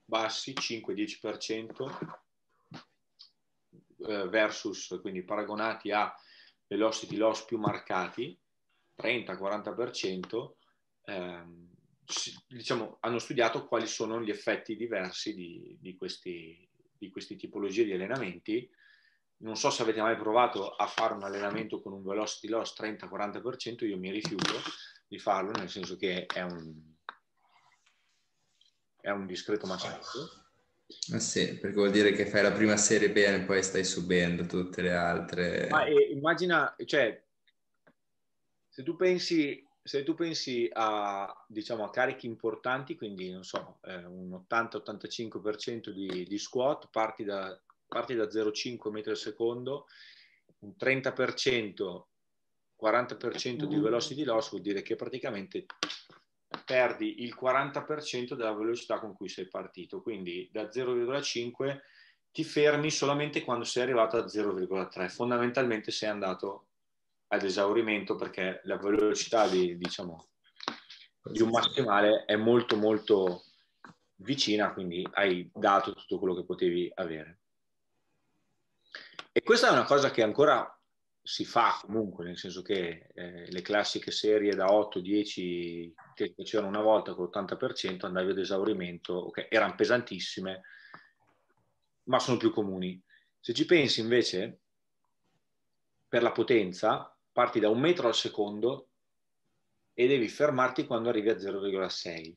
bassi, 5-10%, eh, versus, quindi paragonati a velocity loss più marcati, 30-40%, ehm, diciamo, hanno studiato quali sono gli effetti diversi di, di, questi, di queste tipologie di allenamenti. Non so se avete mai provato a fare un allenamento con un velocity loss 30-40%, io mi rifiuto di farlo, nel senso che è un, è un discreto massacro. Ah sì, perché vuol dire che fai la prima serie bene e poi stai subendo tutte le altre. Ma eh, immagina, cioè, se tu pensi, se tu pensi a, diciamo, a carichi importanti, quindi non so, eh, un 80-85% di, di squat, parti da, parti da 0,5 metri al secondo, un 30%, 40% di velocity loss vuol dire che praticamente perdi il 40% della velocità con cui sei partito, quindi da 0,5 ti fermi solamente quando sei arrivato a 0,3, fondamentalmente sei andato ad esaurimento perché la velocità di, diciamo, di un massimale è molto molto vicina, quindi hai dato tutto quello che potevi avere. E questa è una cosa che ancora si fa comunque, nel senso che eh, le classiche serie da 8-10 che facevano una volta con l'80% andavi ad esaurimento, ok, erano pesantissime, ma sono più comuni. Se ci pensi invece, per la potenza, parti da un metro al secondo e devi fermarti quando arrivi a 0,6.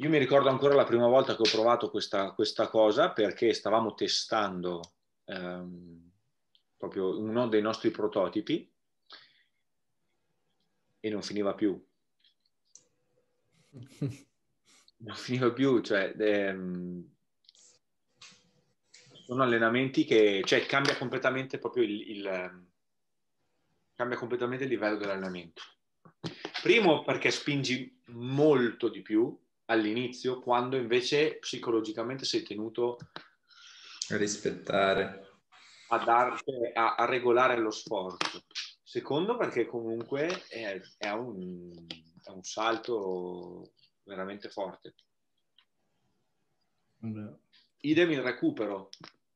Io mi ricordo ancora la prima volta che ho provato questa, questa cosa perché stavamo testando ehm, proprio uno dei nostri prototipi e non finiva più. non finiva più, cioè ehm, sono allenamenti che cioè, cambia completamente proprio il, il cambia completamente il livello dell'allenamento. Primo perché spingi molto di più all'inizio, quando invece psicologicamente sei tenuto a rispettare a, darti, a, a regolare lo sforzo. Secondo perché comunque è, è, un, è un, salto veramente forte. Vabbè. Idem il recupero.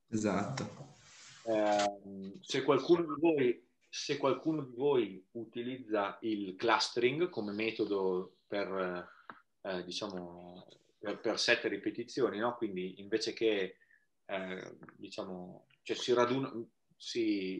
Esatto. Eh, se, qualcuno di voi, se qualcuno di voi utilizza il clustering come metodo per, eh, diciamo, per, per sette ripetizioni, no? quindi invece che eh, diciamo, cioè si raduna, si...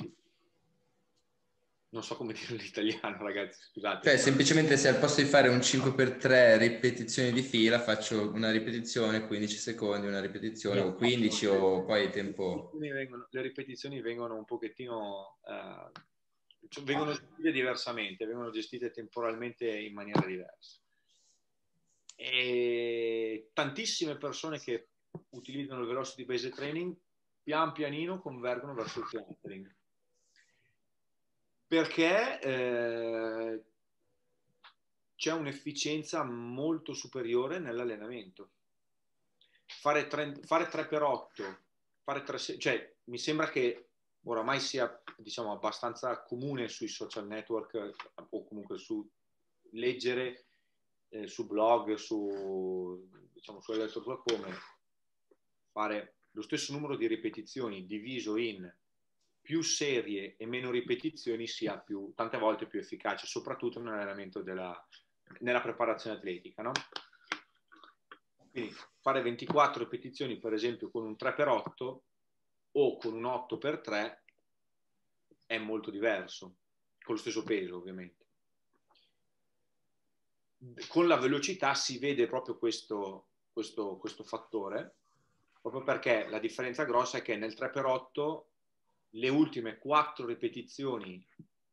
non so come dirlo in italiano ragazzi, scusate. Cioè semplicemente se al posto di fare un 5x3 ripetizioni di fila faccio una ripetizione, 15 secondi, una ripetizione o 15 o poi tempo... Vengono, le ripetizioni vengono un pochettino... Uh, vengono gestite diversamente, vengono gestite temporalmente in maniera diversa. E tantissime persone che utilizzano il velocity based training pian pianino convergono verso il clustering. Perché eh, c'è un'efficienza molto superiore nell'allenamento. Fare 3, fare 3x8, fare 3, cioè mi sembra che oramai sia diciamo, abbastanza comune sui social network o comunque su leggere eh, su blog, su, diciamo, su elettroclocome, fare lo stesso numero di ripetizioni diviso in più serie e meno ripetizioni sia più, tante volte più efficace, soprattutto nell'allenamento della, nella preparazione atletica. No? Quindi fare 24 ripetizioni, per esempio, con un 3x8 o con un 8x3 è molto diverso, con lo stesso peso ovviamente. Con la velocità si vede proprio questo, questo, questo fattore proprio perché la differenza grossa è che nel 3x8 le ultime quattro ripetizioni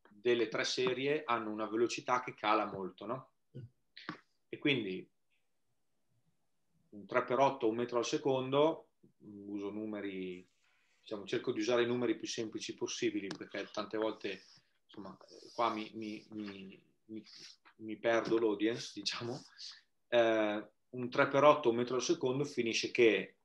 delle tre serie hanno una velocità che cala molto, no? E quindi un 3x8, un metro al secondo, uso numeri, diciamo, cerco di usare i numeri più semplici possibili perché tante volte, insomma, qua mi, mi, mi, mi perdo l'audience, diciamo. Eh, un 3x8, un metro al secondo, finisce che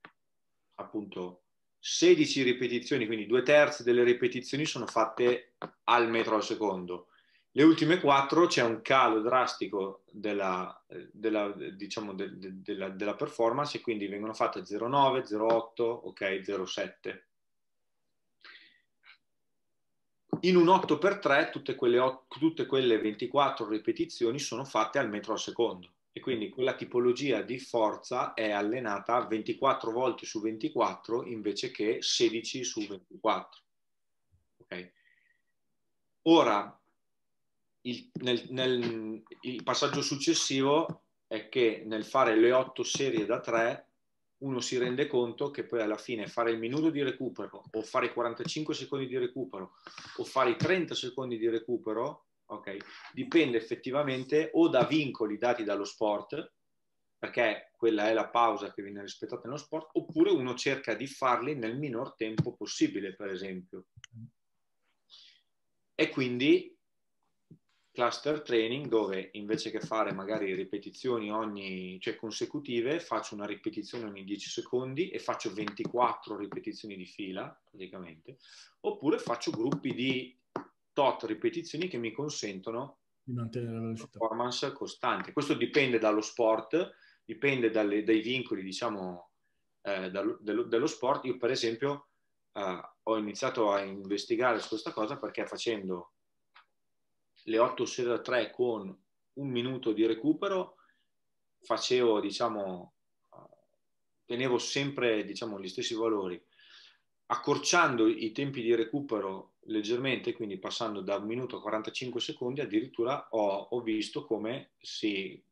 appunto 16 ripetizioni, quindi due terzi delle ripetizioni sono fatte al metro al secondo. Le ultime quattro c'è un calo drastico della, della, diciamo, de, de, della, della performance e quindi vengono fatte 0,9, 0,8, ok, 0,7. In un 8x3 tutte quelle, tutte quelle 24 ripetizioni sono fatte al metro al secondo e quindi quella tipologia di forza è allenata 24 volte su 24 invece che 16 su 24. Okay. Ora, il, nel, nel, il, passaggio successivo è che nel fare le 8 serie da 3 uno si rende conto che poi alla fine fare il minuto di recupero o fare i 45 secondi di recupero o fare i 30 secondi di recupero ok? Dipende effettivamente o da vincoli dati dallo sport, perché quella è la pausa che viene rispettata nello sport, oppure uno cerca di farli nel minor tempo possibile, per esempio. E quindi cluster training dove invece che fare magari ripetizioni ogni, cioè consecutive, faccio una ripetizione ogni 10 secondi e faccio 24 ripetizioni di fila, praticamente, oppure faccio gruppi di tot ripetizioni che mi consentono di mantenere la velocità. performance costante. Questo dipende dallo sport, dipende dalle, dai vincoli, diciamo, eh, dallo, dello, dello, sport. Io, per esempio, eh, ho iniziato a investigare su questa cosa perché facendo le 8 serie da 3 con un minuto di recupero, facevo, diciamo, tenevo sempre, diciamo, gli stessi valori. Accorciando i tempi di recupero leggermente, quindi passando da un minuto a 45 secondi, addirittura ho, ho visto come si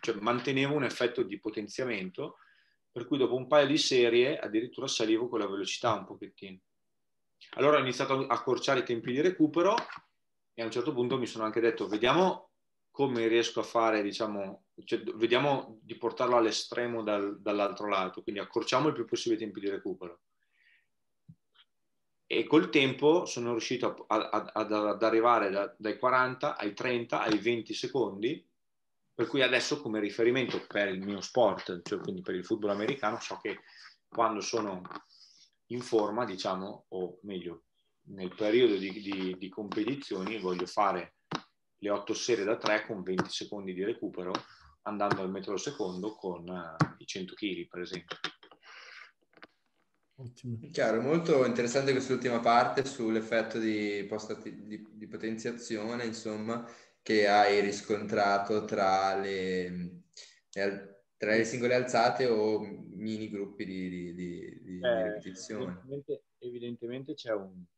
cioè, mantenevo un effetto di potenziamento, per cui dopo un paio di serie addirittura salivo con la velocità un pochettino. Allora ho iniziato a accorciare i tempi di recupero e a un certo punto mi sono anche detto, vediamo come riesco a fare, diciamo, cioè, vediamo di portarlo all'estremo dal, dall'altro lato, quindi accorciamo il più possibile i tempi di recupero. E col tempo sono riuscito a, a, ad, ad, arrivare da, dai 40 ai 30 ai 20 secondi per cui adesso come riferimento per il mio sport cioè quindi per il football americano so che quando sono in forma diciamo o meglio nel periodo di, di, di competizioni voglio fare le 8 serie da 3 con 20 secondi di recupero andando al metro al secondo con uh, i 100 kg per esempio Ottimo. Chiaro, molto interessante quest'ultima parte sull'effetto di, post- di, di potenziazione, insomma, che hai riscontrato tra le, le, tra le singole alzate o mini gruppi di, di, di, di eh, ripetizione. Evidentemente, evidentemente c'è, un, c'è,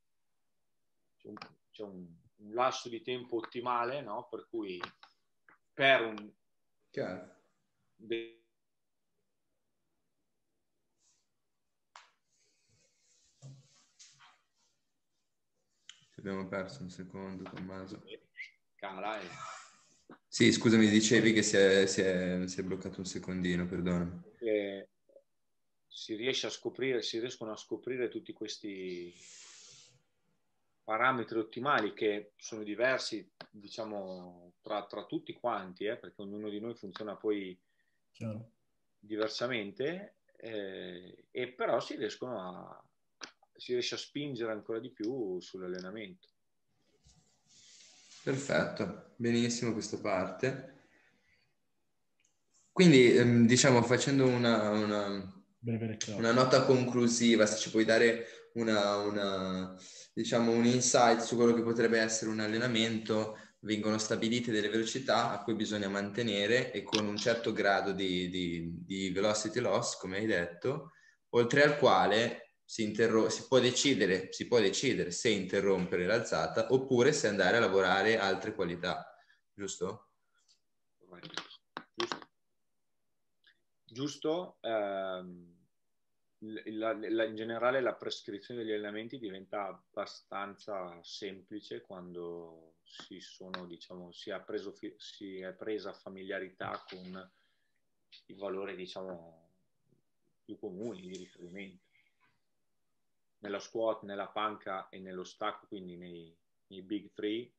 un, c'è un, un, lasso di tempo ottimale, no? Per cui per un... Chiaro. De- abbiamo perso un secondo, Tommaso. Cala e... Sì, scusami, dicevi che si è, si è, si è bloccato un secondino, perdonami. Eh, si riesce a scoprire, si riescono a scoprire tutti questi parametri ottimali che sono diversi, diciamo, tra, tra tutti quanti, eh, perché ognuno di noi funziona poi Chiaro. diversamente, eh, e però si riescono a, si riesce a spingere ancora di più sull'allenamento. Perfetto, benissimo questa parte. Quindi, ehm, diciamo, facendo una, una, una, nota conclusiva, se ci puoi dare una, una, diciamo, un insight su quello che potrebbe essere un allenamento, vengono stabilite delle velocità a cui bisogna mantenere e con un certo grado di, di, di velocity loss, come hai detto, oltre al quale si, interro- si, può decidere, si può decidere se interrompere l'alzata oppure se andare a lavorare altre qualità, giusto? Giusto. Ehm, la, la, in generale la prescrizione degli allenamenti diventa abbastanza semplice quando si, sono, diciamo, si, è preso, si è presa familiarità con i valori diciamo, più comuni di riferimento. Nella squat, nella panca e nello stacco, quindi nei, nei big three,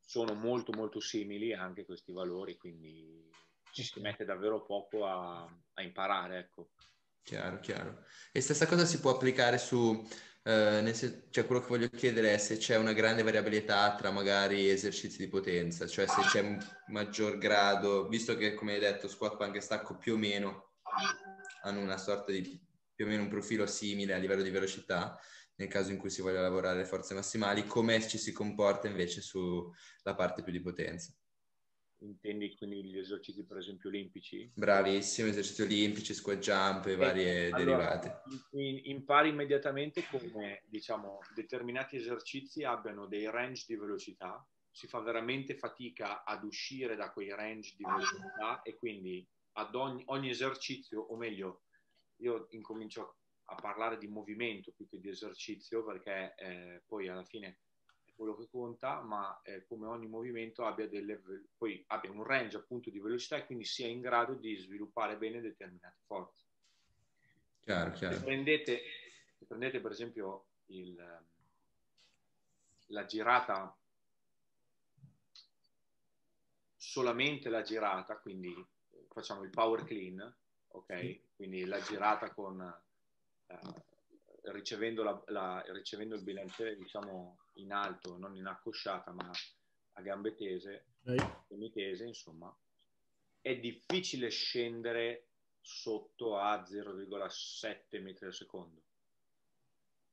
sono molto molto simili anche questi valori, quindi ci si mette davvero poco a, a imparare. Ecco. Chiaro, chiaro. E stessa cosa si può applicare su, eh, sen- cioè quello che voglio chiedere è se c'è una grande variabilità tra magari esercizi di potenza, cioè se c'è un maggior grado, visto che come hai detto squat, panca e stacco più o meno hanno una sorta di più o meno un profilo simile a livello di velocità, nel caso in cui si voglia lavorare le forze massimali, come ci si comporta invece sulla parte più di potenza. Intendi quindi gli esercizi per esempio olimpici? Bravissimo, esercizi olimpici, squat jump e varie allora, derivate. In, impari immediatamente come diciamo, determinati esercizi abbiano dei range di velocità, si fa veramente fatica ad uscire da quei range di velocità e quindi ad ogni, ogni esercizio, o meglio, io incomincio a parlare di movimento più che di esercizio perché eh, poi alla fine quello che conta, ma eh, come ogni movimento abbia, delle, poi abbia un range appunto di velocità e quindi sia in grado di sviluppare bene determinate forze. Chiaro, chiaro. Se, prendete, se prendete per esempio il, la girata, solamente la girata, quindi facciamo il power clean, ok? Quindi la girata con... Uh, ricevendo, la, la, ricevendo il bilanciere diciamo in alto, non in accosciata, ma a gambe tese, semitese, insomma, è difficile scendere sotto a 0,7 metri al secondo.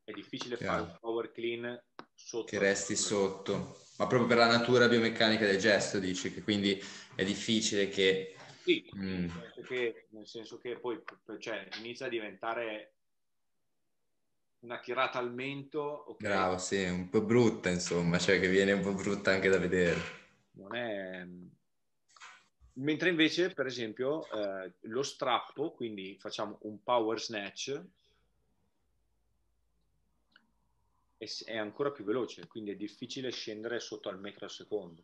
È difficile Chiaro. fare un power clean sotto. Che resti sotto. Ma proprio per la natura biomeccanica del gesto, dici che quindi è difficile che... Sì, mm. nel, senso che, nel senso che poi cioè, inizia a diventare una tirata al mento. Okay. Bravo, sì, un po' brutta insomma, cioè che viene un po' brutta anche da vedere. Non è... Mentre invece, per esempio, eh, lo strappo, quindi facciamo un power snatch, è, ancora più veloce, quindi è difficile scendere sotto al metro al secondo.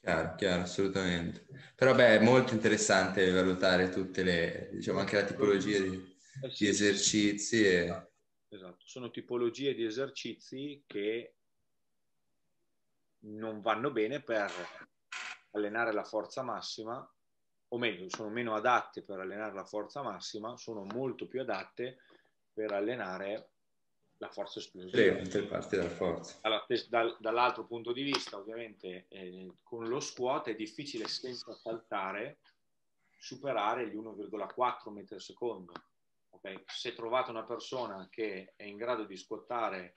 Chiaro, chiaro, assolutamente. Però beh, è molto interessante valutare tutte le, diciamo anche la tipologia di di esercizi. E... Esatto, esatto, sono tipologie di esercizi che non vanno bene per allenare la forza massima, o meglio, sono meno adatte per allenare la forza massima, sono molto più adatte per allenare la forza esplosiva. Sì, parti della forza. Allora, dal, dall'altro punto di vista, ovviamente, eh, con lo squat è difficile senza saltare superare gli 1,4 metri al secondo Okay? Se trovate una persona che è in grado di squattare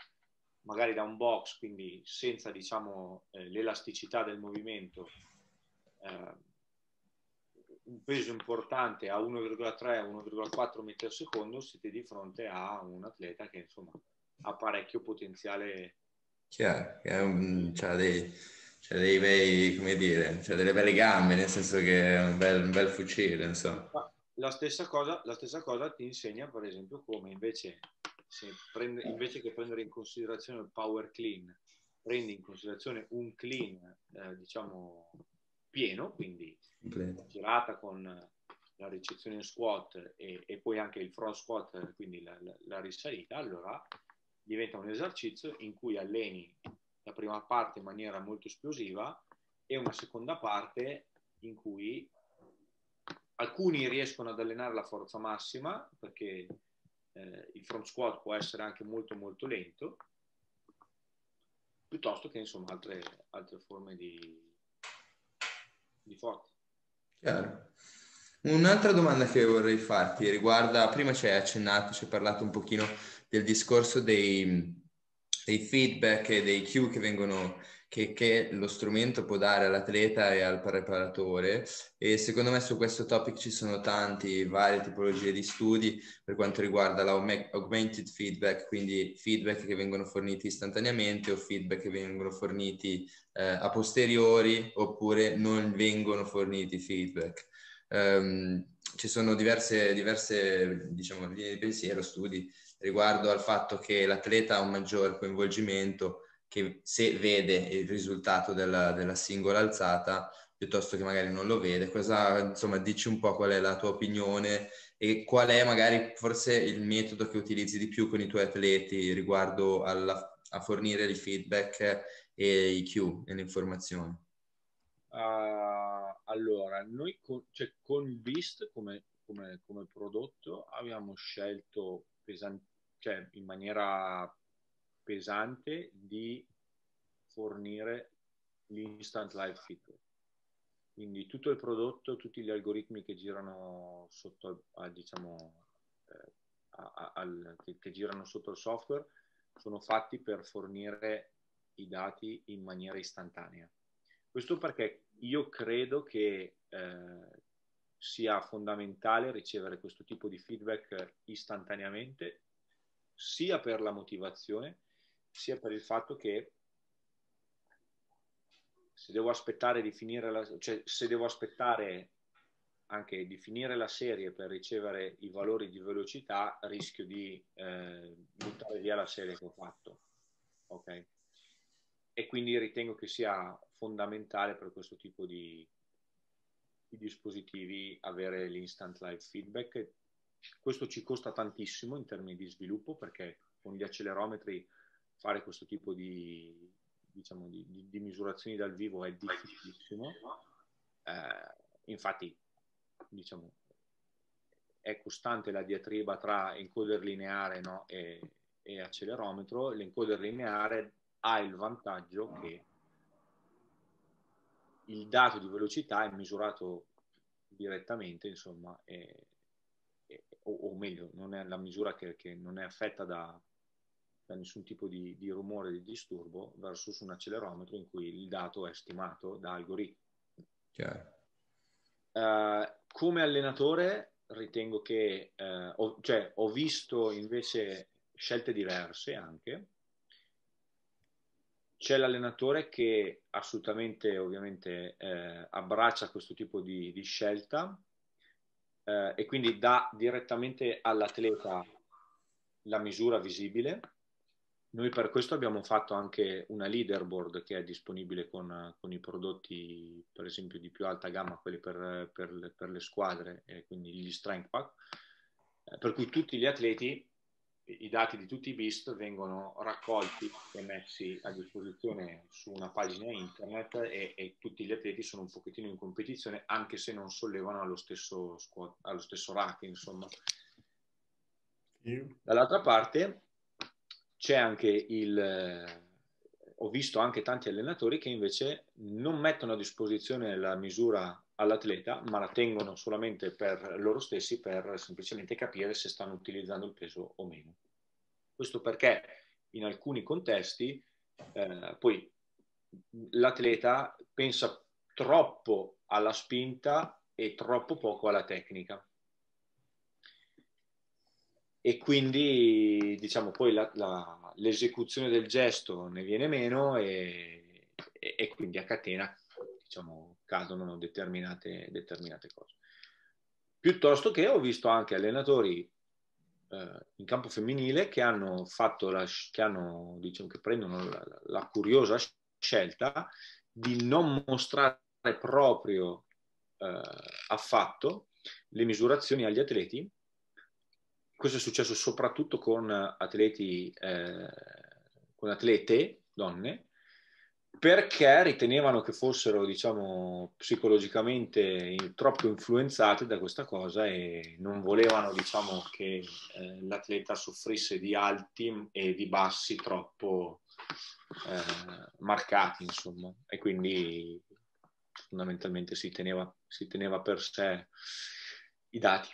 magari da un box, quindi senza diciamo, eh, l'elasticità del movimento, eh, un peso importante a 1,3-1,4 metri al secondo, siete di fronte a un atleta che insomma ha parecchio potenziale. Chiaro, c'ha dei, c'ha dei bei, come dire, c'ha delle belle gambe, nel senso che è un bel, un bel fucile, insomma. La stessa, cosa, la stessa cosa ti insegna, per esempio, come invece, prende, invece che prendere in considerazione il power clean, prendi in considerazione un clean, eh, diciamo, pieno, quindi Completo. girata con la ricezione in squat e, e, poi anche il front squat, quindi la, la, la risalita, allora diventa un esercizio in cui alleni la prima parte in maniera molto esplosiva e una seconda parte in cui alcuni riescono ad allenare la forza massima perché eh, il front squat può essere anche molto molto lento, piuttosto che insomma altre, altre forme di, di forza. Chiaro. Un'altra domanda che vorrei farti riguarda, prima ci hai accennato, ci hai parlato un pochino del discorso dei, dei feedback e dei cue che vengono che, che, lo strumento può dare all'atleta e al preparatore e secondo me su questo topic ci sono tanti varie tipologie di studi per quanto riguarda l'augmented feedback, quindi feedback che vengono forniti istantaneamente o feedback che vengono forniti eh, a posteriori oppure non vengono forniti feedback. Um, ci sono diverse, diverse diciamo, linee di pensiero, studi riguardo al fatto che l'atleta ha un maggior coinvolgimento che se vede il risultato della, della singola alzata piuttosto che magari non lo vede. Cosa, insomma, dici un po' qual è la tua opinione e qual è magari forse il metodo che utilizzi di più con i tuoi atleti riguardo alla, a fornire il feedback e i Q e le informazioni? Uh, allora, noi con, cioè, con Beast come, come, come, prodotto abbiamo scelto pesan- cioè, in maniera pesante di fornire l'instant live feedback. Quindi tutto il prodotto, tutti gli algoritmi che girano sotto, a, diciamo, eh, a, al, che, che girano sotto il software sono fatti per fornire i dati in maniera istantanea. Questo perché io credo che eh, sia fondamentale ricevere questo tipo di feedback istantaneamente, sia per la motivazione, sia per il fatto che se devo aspettare di finire la, cioè se devo aspettare anche di finire la serie per ricevere i valori di velocità, rischio di eh, buttare via la serie che ho fatto. Ok? E quindi ritengo che sia fondamentale per questo tipo di, di dispositivi avere l'instant live feedback. Questo ci costa tantissimo in termini di sviluppo perché con gli accelerometri fare questo tipo di, diciamo, di, di, di, misurazioni dal vivo è difficilissimo. Eh, infatti, diciamo, è costante la diatriba tra encoder lineare no, e, e, accelerometro. L'encoder lineare ha il vantaggio che il dato di velocità è misurato direttamente, insomma, e, e, o, o, meglio, non è la misura che, che non è affetta da, da nessun tipo di, di rumore, di disturbo, versus un accelerometro in cui il dato è stimato da algoritmi. Uh, come allenatore ritengo che, uh, ho, cioè, ho visto invece scelte diverse anche. C'è l'allenatore che assolutamente, ovviamente, eh, abbraccia questo tipo di, di scelta eh, e quindi dà direttamente all'atleta la misura visibile noi per questo abbiamo fatto anche una leaderboard che è disponibile con, con i prodotti, per esempio, di più alta gamma, quelli per, per, per le squadre, e quindi gli strength pack, eh, per cui tutti gli atleti, i dati di tutti i BIST vengono raccolti e messi a disposizione su una pagina internet e, e tutti gli atleti sono un pochettino in competizione, anche se non sollevano allo stesso, allo stesso rack, insomma. Dall'altra parte c'è anche il... Eh, ho visto anche tanti allenatori che invece non mettono a disposizione la misura all'atleta, ma la tengono solamente per loro stessi per semplicemente capire se stanno utilizzando il peso o meno. Questo perché in alcuni contesti eh, poi l'atleta pensa troppo alla spinta e troppo poco alla tecnica e quindi diciamo poi la, la, l'esecuzione del gesto ne viene meno e, e, e quindi a catena diciamo, cadono determinate, determinate, cose. Piuttosto che ho visto anche allenatori eh, in campo femminile che hanno fatto la, che hanno, diciamo, che prendono la, la curiosa scelta di non mostrare proprio eh, affatto le misurazioni agli atleti questo è successo soprattutto con atleti, eh, con atlete, donne, perché ritenevano che fossero, diciamo, psicologicamente troppo influenzate da questa cosa e non volevano, diciamo, che eh, l'atleta soffrisse di alti e di bassi troppo eh, marcati, insomma. E quindi fondamentalmente si teneva, si teneva per sé i dati.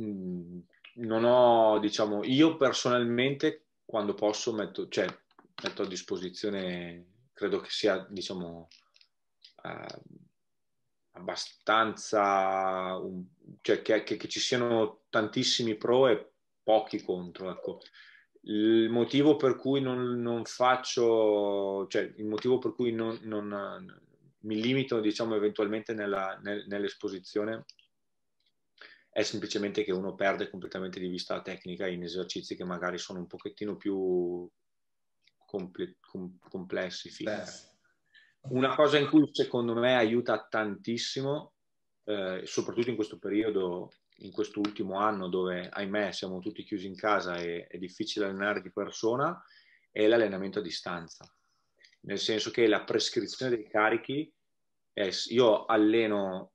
Mm, non ho, diciamo, io personalmente quando posso metto, cioè, metto a disposizione, credo che sia, diciamo, eh, abbastanza, un, cioè che, che, che, ci siano tantissimi pro e pochi contro, ecco. Il motivo per cui non, non faccio, cioè il motivo per cui non, non mi limito, diciamo, eventualmente nella, nel, nell'esposizione è semplicemente che uno perde completamente di vista la tecnica in esercizi che magari sono un pochettino più comple- com- complessi. Una cosa in cui secondo me aiuta tantissimo, eh, soprattutto in questo periodo, in quest'ultimo anno dove ahimè siamo tutti chiusi in casa e è difficile allenare di persona, è l'allenamento a distanza. Nel senso che la prescrizione dei carichi, è, io alleno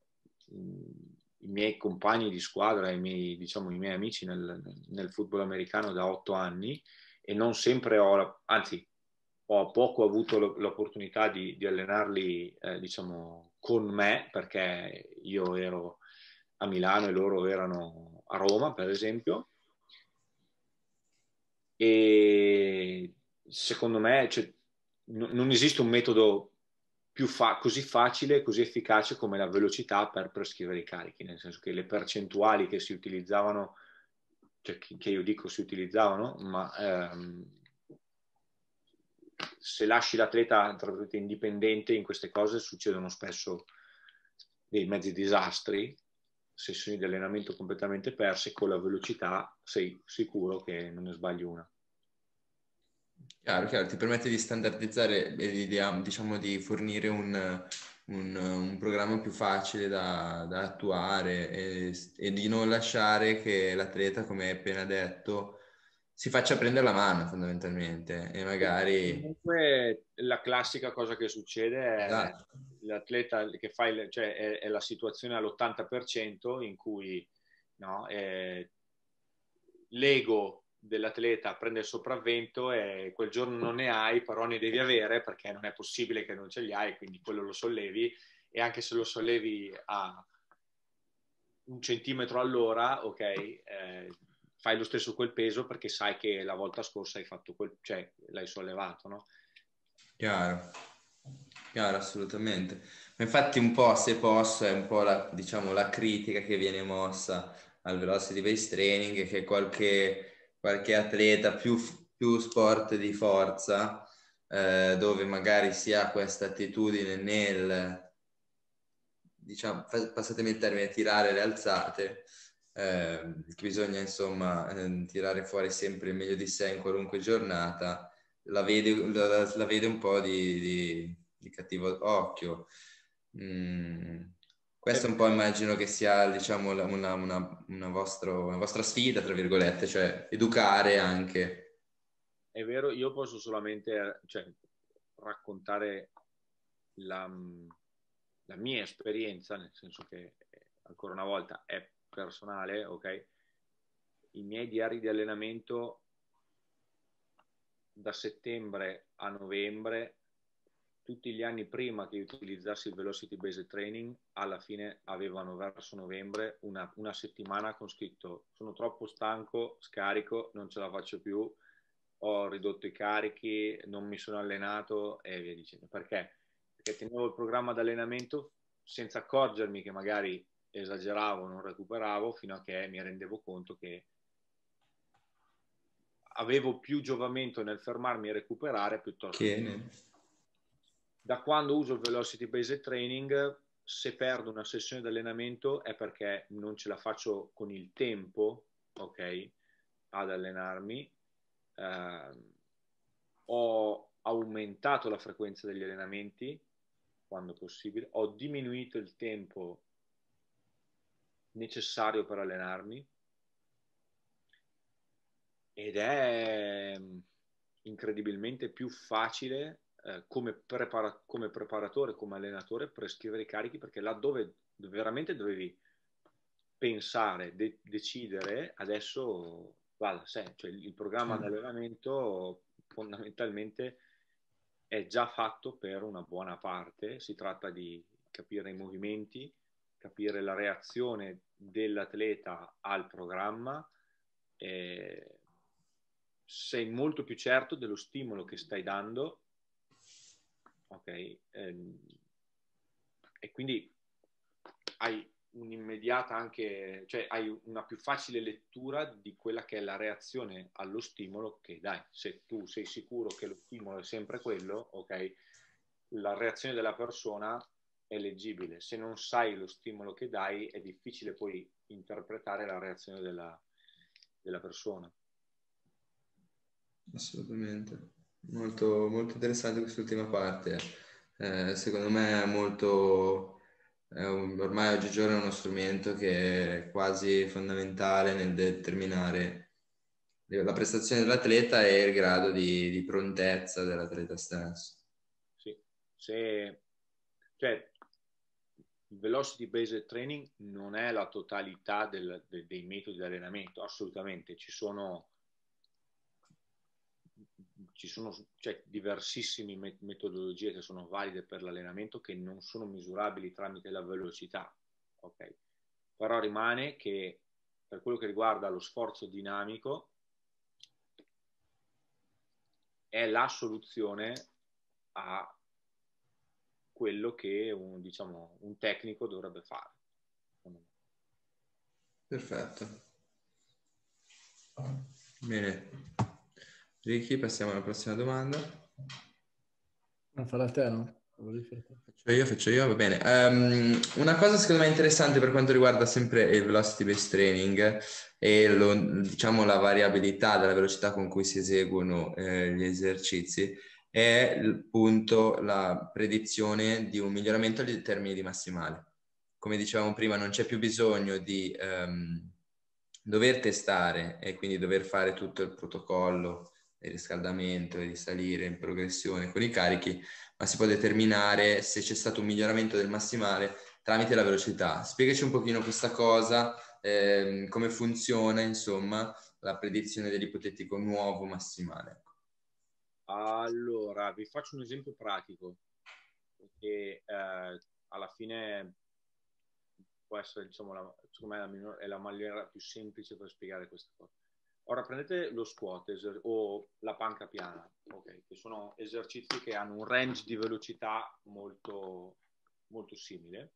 i miei compagni di squadra, i miei, diciamo, i miei amici nel, nel football americano da otto anni e non sempre ho, anzi ho poco avuto l'opportunità di, di allenarli eh, diciamo con me perché io ero a Milano e loro erano a Roma per esempio. E secondo me cioè, n- non esiste un metodo fa- così facile, così efficace come la velocità per prescrivere i carichi, nel senso che le percentuali che si utilizzavano, cioè che io dico si utilizzavano, ma ehm, se lasci l'atleta indipendente in queste cose succedono spesso dei mezzi disastri, sessioni di allenamento completamente perse, con la velocità sei sicuro che non ne sbagli una. Chiaro, chiaro, ti permette di standardizzare l'idea, diciamo, di fornire un, un, un programma più facile da, da attuare e, e, di non lasciare che l'atleta, come hai appena detto, si faccia prendere la mano fondamentalmente e magari... Comunque la classica cosa che succede è esatto. l'atleta che fa il, cioè è, è la situazione all'80% in cui no, è, l'ego dell'atleta prende il sopravvento e quel giorno non ne hai, però ne devi avere perché non è possibile che non ce li hai, quindi quello lo sollevi e anche se lo sollevi a un centimetro all'ora, ok, eh, fai lo stesso quel peso perché sai che la volta scorsa hai fatto quel, cioè l'hai sollevato, no? Chiaro, chiaro, assolutamente. Infatti un po', se posso, è un po' la, diciamo, la critica che viene mossa al velocity based training, che qualche, qualche atleta più, più sport di forza, eh, dove magari si ha questa attitudine nel, diciamo, passatemi il termine, tirare le alzate, eh, bisogna insomma eh, tirare fuori sempre il meglio di sé in qualunque giornata, la vede, la, la vede un po' di, di, di cattivo occhio. Mm, questo un po' immagino che sia diciamo una, una, una, vostro, una vostra sfida, tra virgolette, cioè educare anche. È vero, io posso solamente cioè, raccontare la, la mia esperienza, nel senso che ancora una volta è personale, ok? I miei diari di allenamento da settembre a novembre, tutti gli anni prima che utilizzassi il Velocity Based Training, alla fine avevano verso novembre una, una settimana con scritto sono troppo stanco, scarico, non ce la faccio più, ho ridotto i carichi, non mi sono allenato e via dicendo. Perché? Perché tenevo il programma di allenamento senza accorgermi che magari esageravo, non recuperavo, fino a che mi rendevo conto che avevo più giovamento nel fermarmi e recuperare piuttosto che... che... Da quando uso il Velocity Based Training, se perdo una sessione di allenamento è perché non ce la faccio con il tempo, ok, ad allenarmi. Eh, ho aumentato la frequenza degli allenamenti quando possibile, ho diminuito il tempo necessario per allenarmi ed è mm, incredibilmente più facile eh, come, prepara- come, preparatore, come allenatore prescrivere i carichi perché laddove veramente dovevi pensare, de- decidere, adesso va da sé, cioè il programma di allenamento fondamentalmente è già fatto per una buona parte, si tratta di capire i movimenti, capire la reazione dell'atleta al programma, eh, sei molto più certo dello stimolo che stai dando, ok? Ehm, e quindi hai un'immediata anche, cioè hai una più facile lettura di quella che è la reazione allo stimolo che dai. Se tu sei sicuro che lo stimolo è sempre quello, ok? La reazione della persona è leggibile. Se non sai lo stimolo che dai, è difficile poi interpretare la reazione della, della persona. Assolutamente, Molto, molto interessante quest'ultima parte. Eh, secondo me è molto, è un, ormai oggigiorno è uno strumento che è quasi fondamentale nel determinare la prestazione dell'atleta e il grado di, di prontezza dell'atleta stesso. Sì, se, cioè, il velocity based training non è la totalità del, de, dei metodi di allenamento, assolutamente, ci sono, ci sono cioè, diversissime metodologie che sono valide per l'allenamento che non sono misurabili tramite la velocità, ok? Però rimane che per quello che riguarda lo sforzo dinamico, è la soluzione a quello che un, diciamo, un tecnico dovrebbe fare. Perfetto. Bene. Ricky, passiamo alla prossima domanda. Non farà te, no? Faccio io, faccio io, va bene. Um, una cosa secondo me interessante per quanto riguarda sempre il velocity based training e lo, diciamo la variabilità della velocità con cui si eseguono eh, gli esercizi è appunto la predizione di un miglioramento dei termini di massimale. Come dicevamo prima, non c'è più bisogno di um, dover testare e quindi dover fare tutto il protocollo di riscaldamento e di in progressione con i carichi, ma si può determinare se c'è stato un miglioramento del massimale tramite la velocità. Spiegaci un pochino questa cosa, ehm, come funziona, insomma, la predizione dell'ipotetico nuovo massimale. Allora, vi faccio un esempio pratico, perché eh, alla fine può essere, diciamo, la, secondo me la minore, è la maniera più semplice per spiegare questa cosa. Ora prendete lo squat eser- o la panca piana, okay, che sono esercizi che hanno un range di velocità molto, molto simile.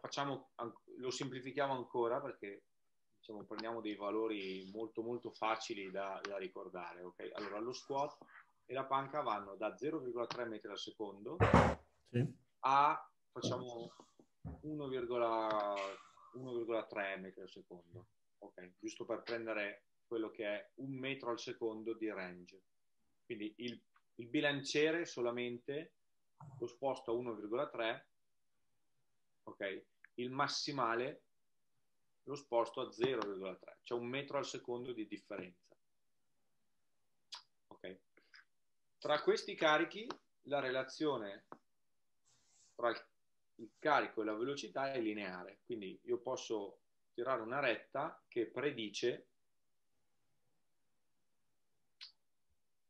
Facciamo, lo semplifichiamo ancora perché diciamo, prendiamo dei valori molto molto facili da, da ricordare. Okay? Allora lo squat e la panca vanno da 0,3 metri al secondo sì. a facciamo 1,3 metri al secondo ok? Giusto per prendere quello che è un metro al secondo di range. Quindi il, il bilanciere solamente lo sposto a 1,3, ok? Il massimale lo sposto a 0,3, cioè un metro al secondo di differenza. Ok? Tra questi carichi la relazione tra il carico e la velocità è lineare, quindi io posso tirare una retta che predice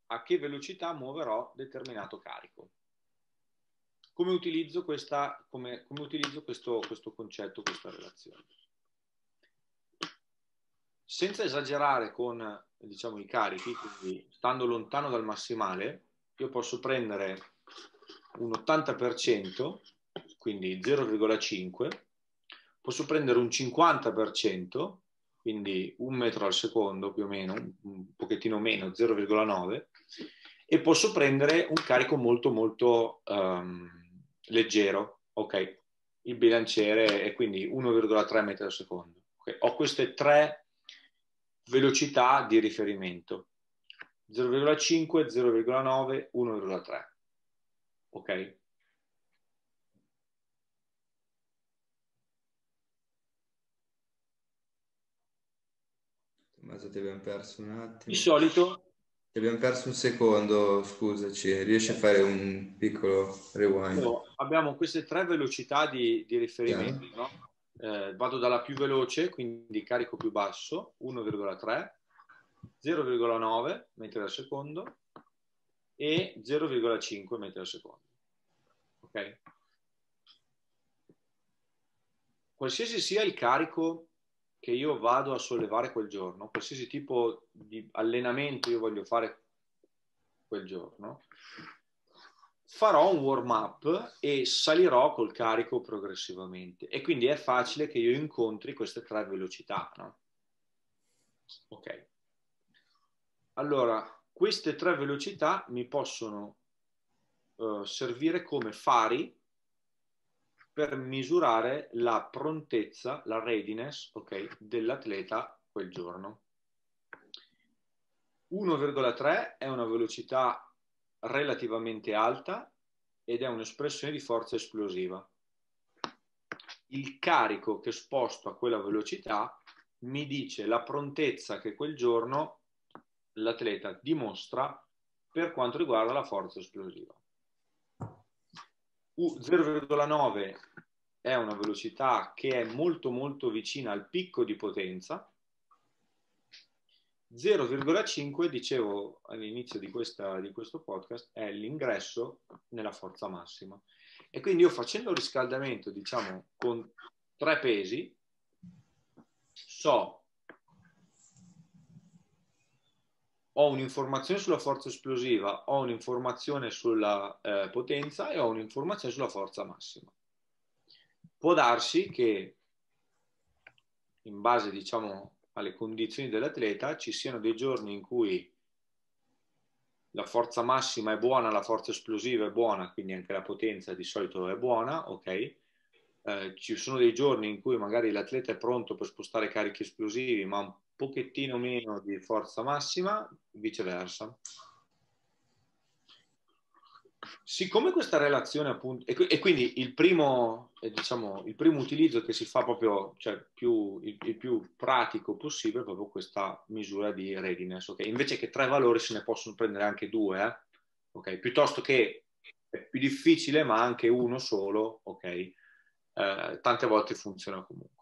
a che velocità muoverò determinato carico. Come utilizzo, questa, come, come utilizzo questo, questo concetto, questa relazione? Senza esagerare con diciamo, i carichi, quindi stando lontano dal massimale, io posso prendere un 80%, quindi 0,5, posso prendere un 50%, quindi un metro al secondo più o meno, un pochettino meno, 0,9, e posso prendere un carico molto molto um, leggero, ok? Il bilanciere è quindi 1,3 metri al secondo. Okay? Ho queste tre velocità di riferimento, 0,5, 0,9, 1,3. Ok? Tommaso, ti abbiamo perso un attimo. Di solito... Ti abbiamo perso un secondo, scusaci. Riesci a fare un piccolo rewind? No, abbiamo queste tre velocità di, di riferimento, yeah. no? eh, vado dalla più veloce, quindi carico più basso, 1,3, 0,9 metri al secondo e 0,5 metri al secondo. Ok? Qualsiasi sia il carico che io vado a sollevare quel giorno, qualsiasi tipo di allenamento io voglio fare quel giorno, farò un warm up e salirò col carico progressivamente. E quindi è facile che io incontri queste tre velocità, no? Ok. Allora, queste tre velocità mi possono uh, servire come fari per misurare la prontezza, la readiness okay, dell'atleta quel giorno. 1,3 è una velocità relativamente alta ed è un'espressione di forza esplosiva. Il carico che sposto a quella velocità mi dice la prontezza che quel giorno l'atleta dimostra per quanto riguarda la forza esplosiva. 0,9 è una velocità che è molto molto vicina al picco di potenza 0,5, dicevo all'inizio di, di questo podcast, è l'ingresso nella forza massima. E quindi io facendo il riscaldamento, diciamo, con tre pesi, so, ho un'informazione sulla forza esplosiva, ho un'informazione sulla eh, potenza e ho un'informazione sulla forza massima. Può darsi che in base, diciamo, alle condizioni dell'atleta, ci siano dei giorni in cui la forza massima è buona, la forza esplosiva è buona, quindi anche la potenza di solito è buona, ok? Eh, ci sono dei giorni in cui magari l'atleta è pronto per spostare carichi esplosivi, ma pochettino meno di forza massima, viceversa siccome questa relazione appunto, e, quindi il primo, eh, diciamo, il primo utilizzo che si fa proprio, cioè più, il, il, più pratico possibile è proprio questa misura di readiness, ok? Invece che tre valori se ne possono prendere anche due, eh? ok? Piuttosto che è più difficile ma anche uno solo, ok? Eh, tante volte funziona comunque.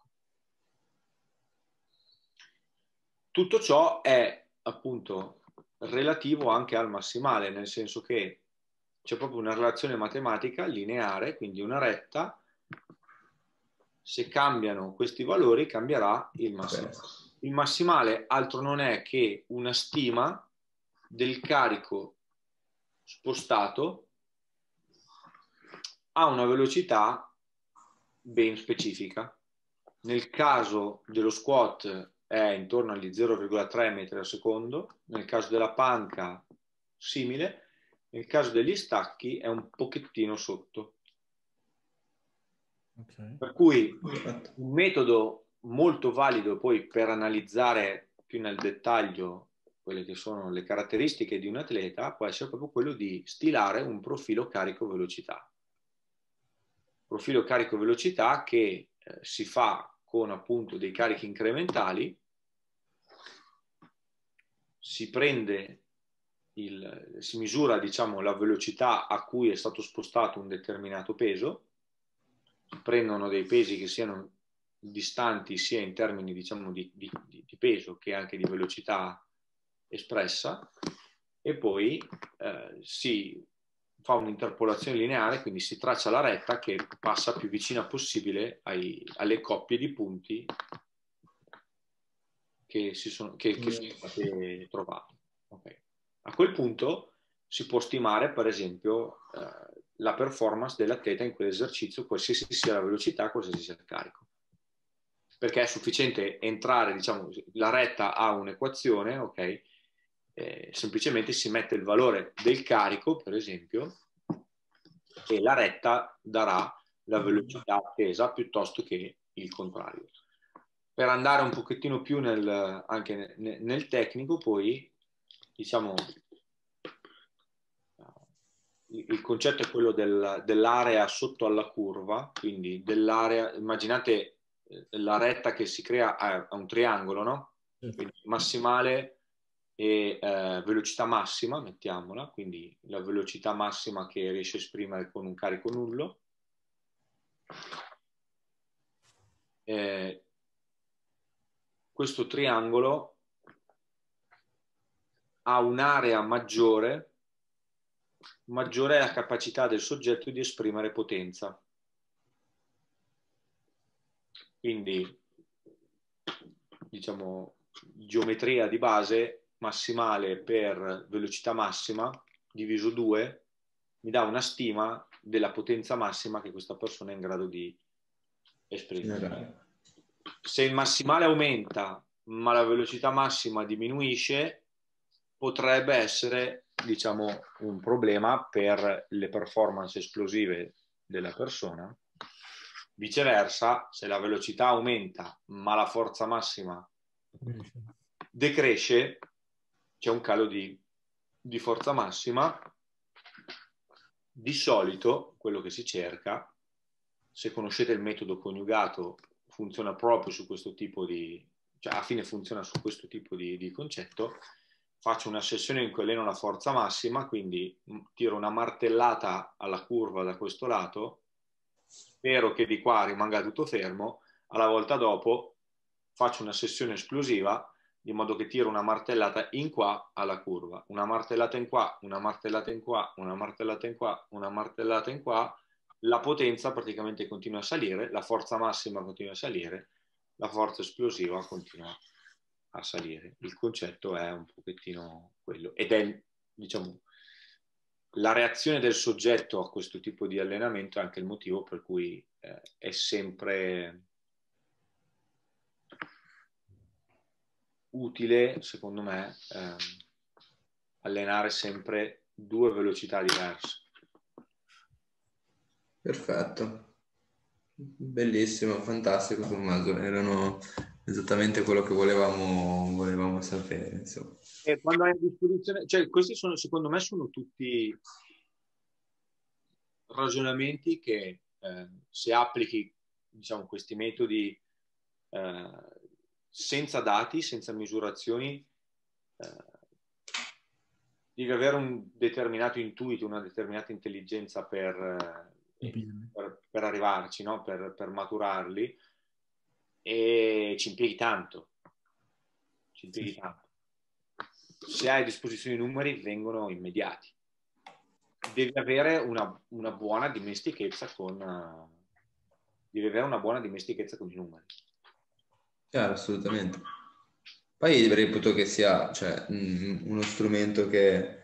Tutto ciò è appunto relativo anche al massimale, nel senso che c'è proprio una relazione matematica lineare, quindi una retta. Se cambiano questi valori, cambierà il massimale. Il massimale altro non è che una stima del carico spostato a una velocità ben specifica. Nel caso dello squat è intorno agli 0,3 metri al secondo, nel caso della panca simile, nel caso degli stacchi è un pochettino sotto. Okay. Per cui un metodo molto valido poi per analizzare più nel dettaglio quelle che sono le caratteristiche di un atleta può essere proprio quello di stilare un profilo carico-velocità. Profilo carico-velocità che eh, si fa con appunto dei carichi incrementali, si prende il, si misura diciamo, la velocità a cui è stato spostato un determinato peso, si prendono dei pesi che siano distanti sia in termini diciamo, di, di, di peso che anche di velocità espressa e poi eh, si fa un'interpolazione lineare, quindi si traccia la retta che passa più vicina possibile ai, alle coppie di punti che, si sono, che, che sono state trovate. Okay. A quel punto si può stimare, per esempio, eh, la performance dell'atleta in quell'esercizio, qualsiasi sia la velocità, qualsiasi sia il carico. Perché è sufficiente entrare, diciamo, la retta ha un'equazione, ok? Eh, semplicemente si mette il valore del carico, per esempio, e la retta darà la velocità attesa piuttosto che il contrario. Per andare un pochettino più nel, anche nel, nel tecnico, poi diciamo, il concetto è quello del, dell'area sotto alla curva, quindi dell'area, immaginate eh, la retta che si crea a, un triangolo, no? Quindi massimale e eh, velocità massima, mettiamola, quindi la velocità massima che riesce a esprimere con un carico nullo. Eh, questo triangolo ha un'area maggiore, maggiore è la capacità del soggetto di esprimere potenza. Quindi, diciamo, geometria di base massimale per velocità massima diviso 2 mi dà una stima della potenza massima che questa persona è in grado di esprimere. Se il massimale aumenta ma la velocità massima diminuisce, potrebbe essere diciamo, un problema per le performance esplosive della persona. Viceversa, se la velocità aumenta ma la forza massima decresce, c'è un calo di, di forza massima. Di solito quello che si cerca, se conoscete il metodo coniugato, funziona proprio su questo tipo di, cioè alla fine funziona su questo tipo di, di concetto. Faccio una sessione in cui alleno la forza massima, quindi tiro una martellata alla curva da questo lato, spero che di qua rimanga tutto fermo, alla volta dopo faccio una sessione esplosiva di modo che tiro una martellata in qua alla curva, una martellata in qua, una martellata in qua, una martellata in qua, una martellata in qua, la potenza praticamente continua a salire, la forza massima continua a salire, la forza esplosiva continua a salire. Il concetto è un pochettino quello. Ed è, diciamo, la reazione del soggetto a questo tipo di allenamento è anche il motivo per cui eh, è sempre utile, secondo me, ehm, allenare sempre due velocità diverse. Perfetto, bellissimo, fantastico Tommaso, erano esattamente quello che volevamo, volevamo sapere. Insomma. E quando hai a disposizione, cioè questi sono, secondo me, sono tutti ragionamenti che eh, se applichi diciamo, questi metodi eh, senza dati, senza misurazioni, eh, devi avere un determinato intuito, una determinata intelligenza per, eh, per, per arrivarci, no? per, per maturarli e ci impieghi tanto. Ci impieghi tanto. Se hai a disposizione i numeri, vengono immediati. Devi avere una, una buona dimestichezza con, uh, devi avere una buona dimestichezza con i numeri. Chiaro, assolutamente. Poi reputo che sia cioè, uno strumento che...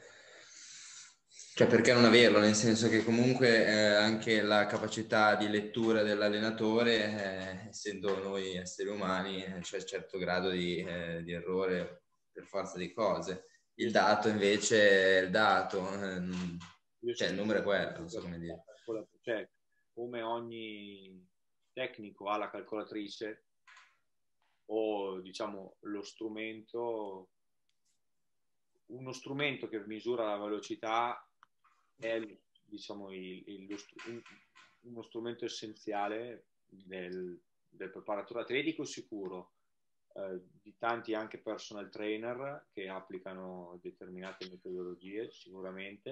Cioè, perché non averlo? Nel senso che comunque eh, anche la capacità di lettura dell'allenatore, eh, essendo noi esseri umani, eh, c'è un certo grado di, eh, di, errore per forza di cose. Il dato invece è il dato, eh, cioè il numero è quello, non so come dire. Cioè, come ogni tecnico ha la calcolatrice, o diciamo lo strumento, uno strumento che misura la velocità è diciamo il, il, uno strumento essenziale del, del preparatore atletico sicuro, eh, di tanti anche personal trainer che applicano determinate metodologie sicuramente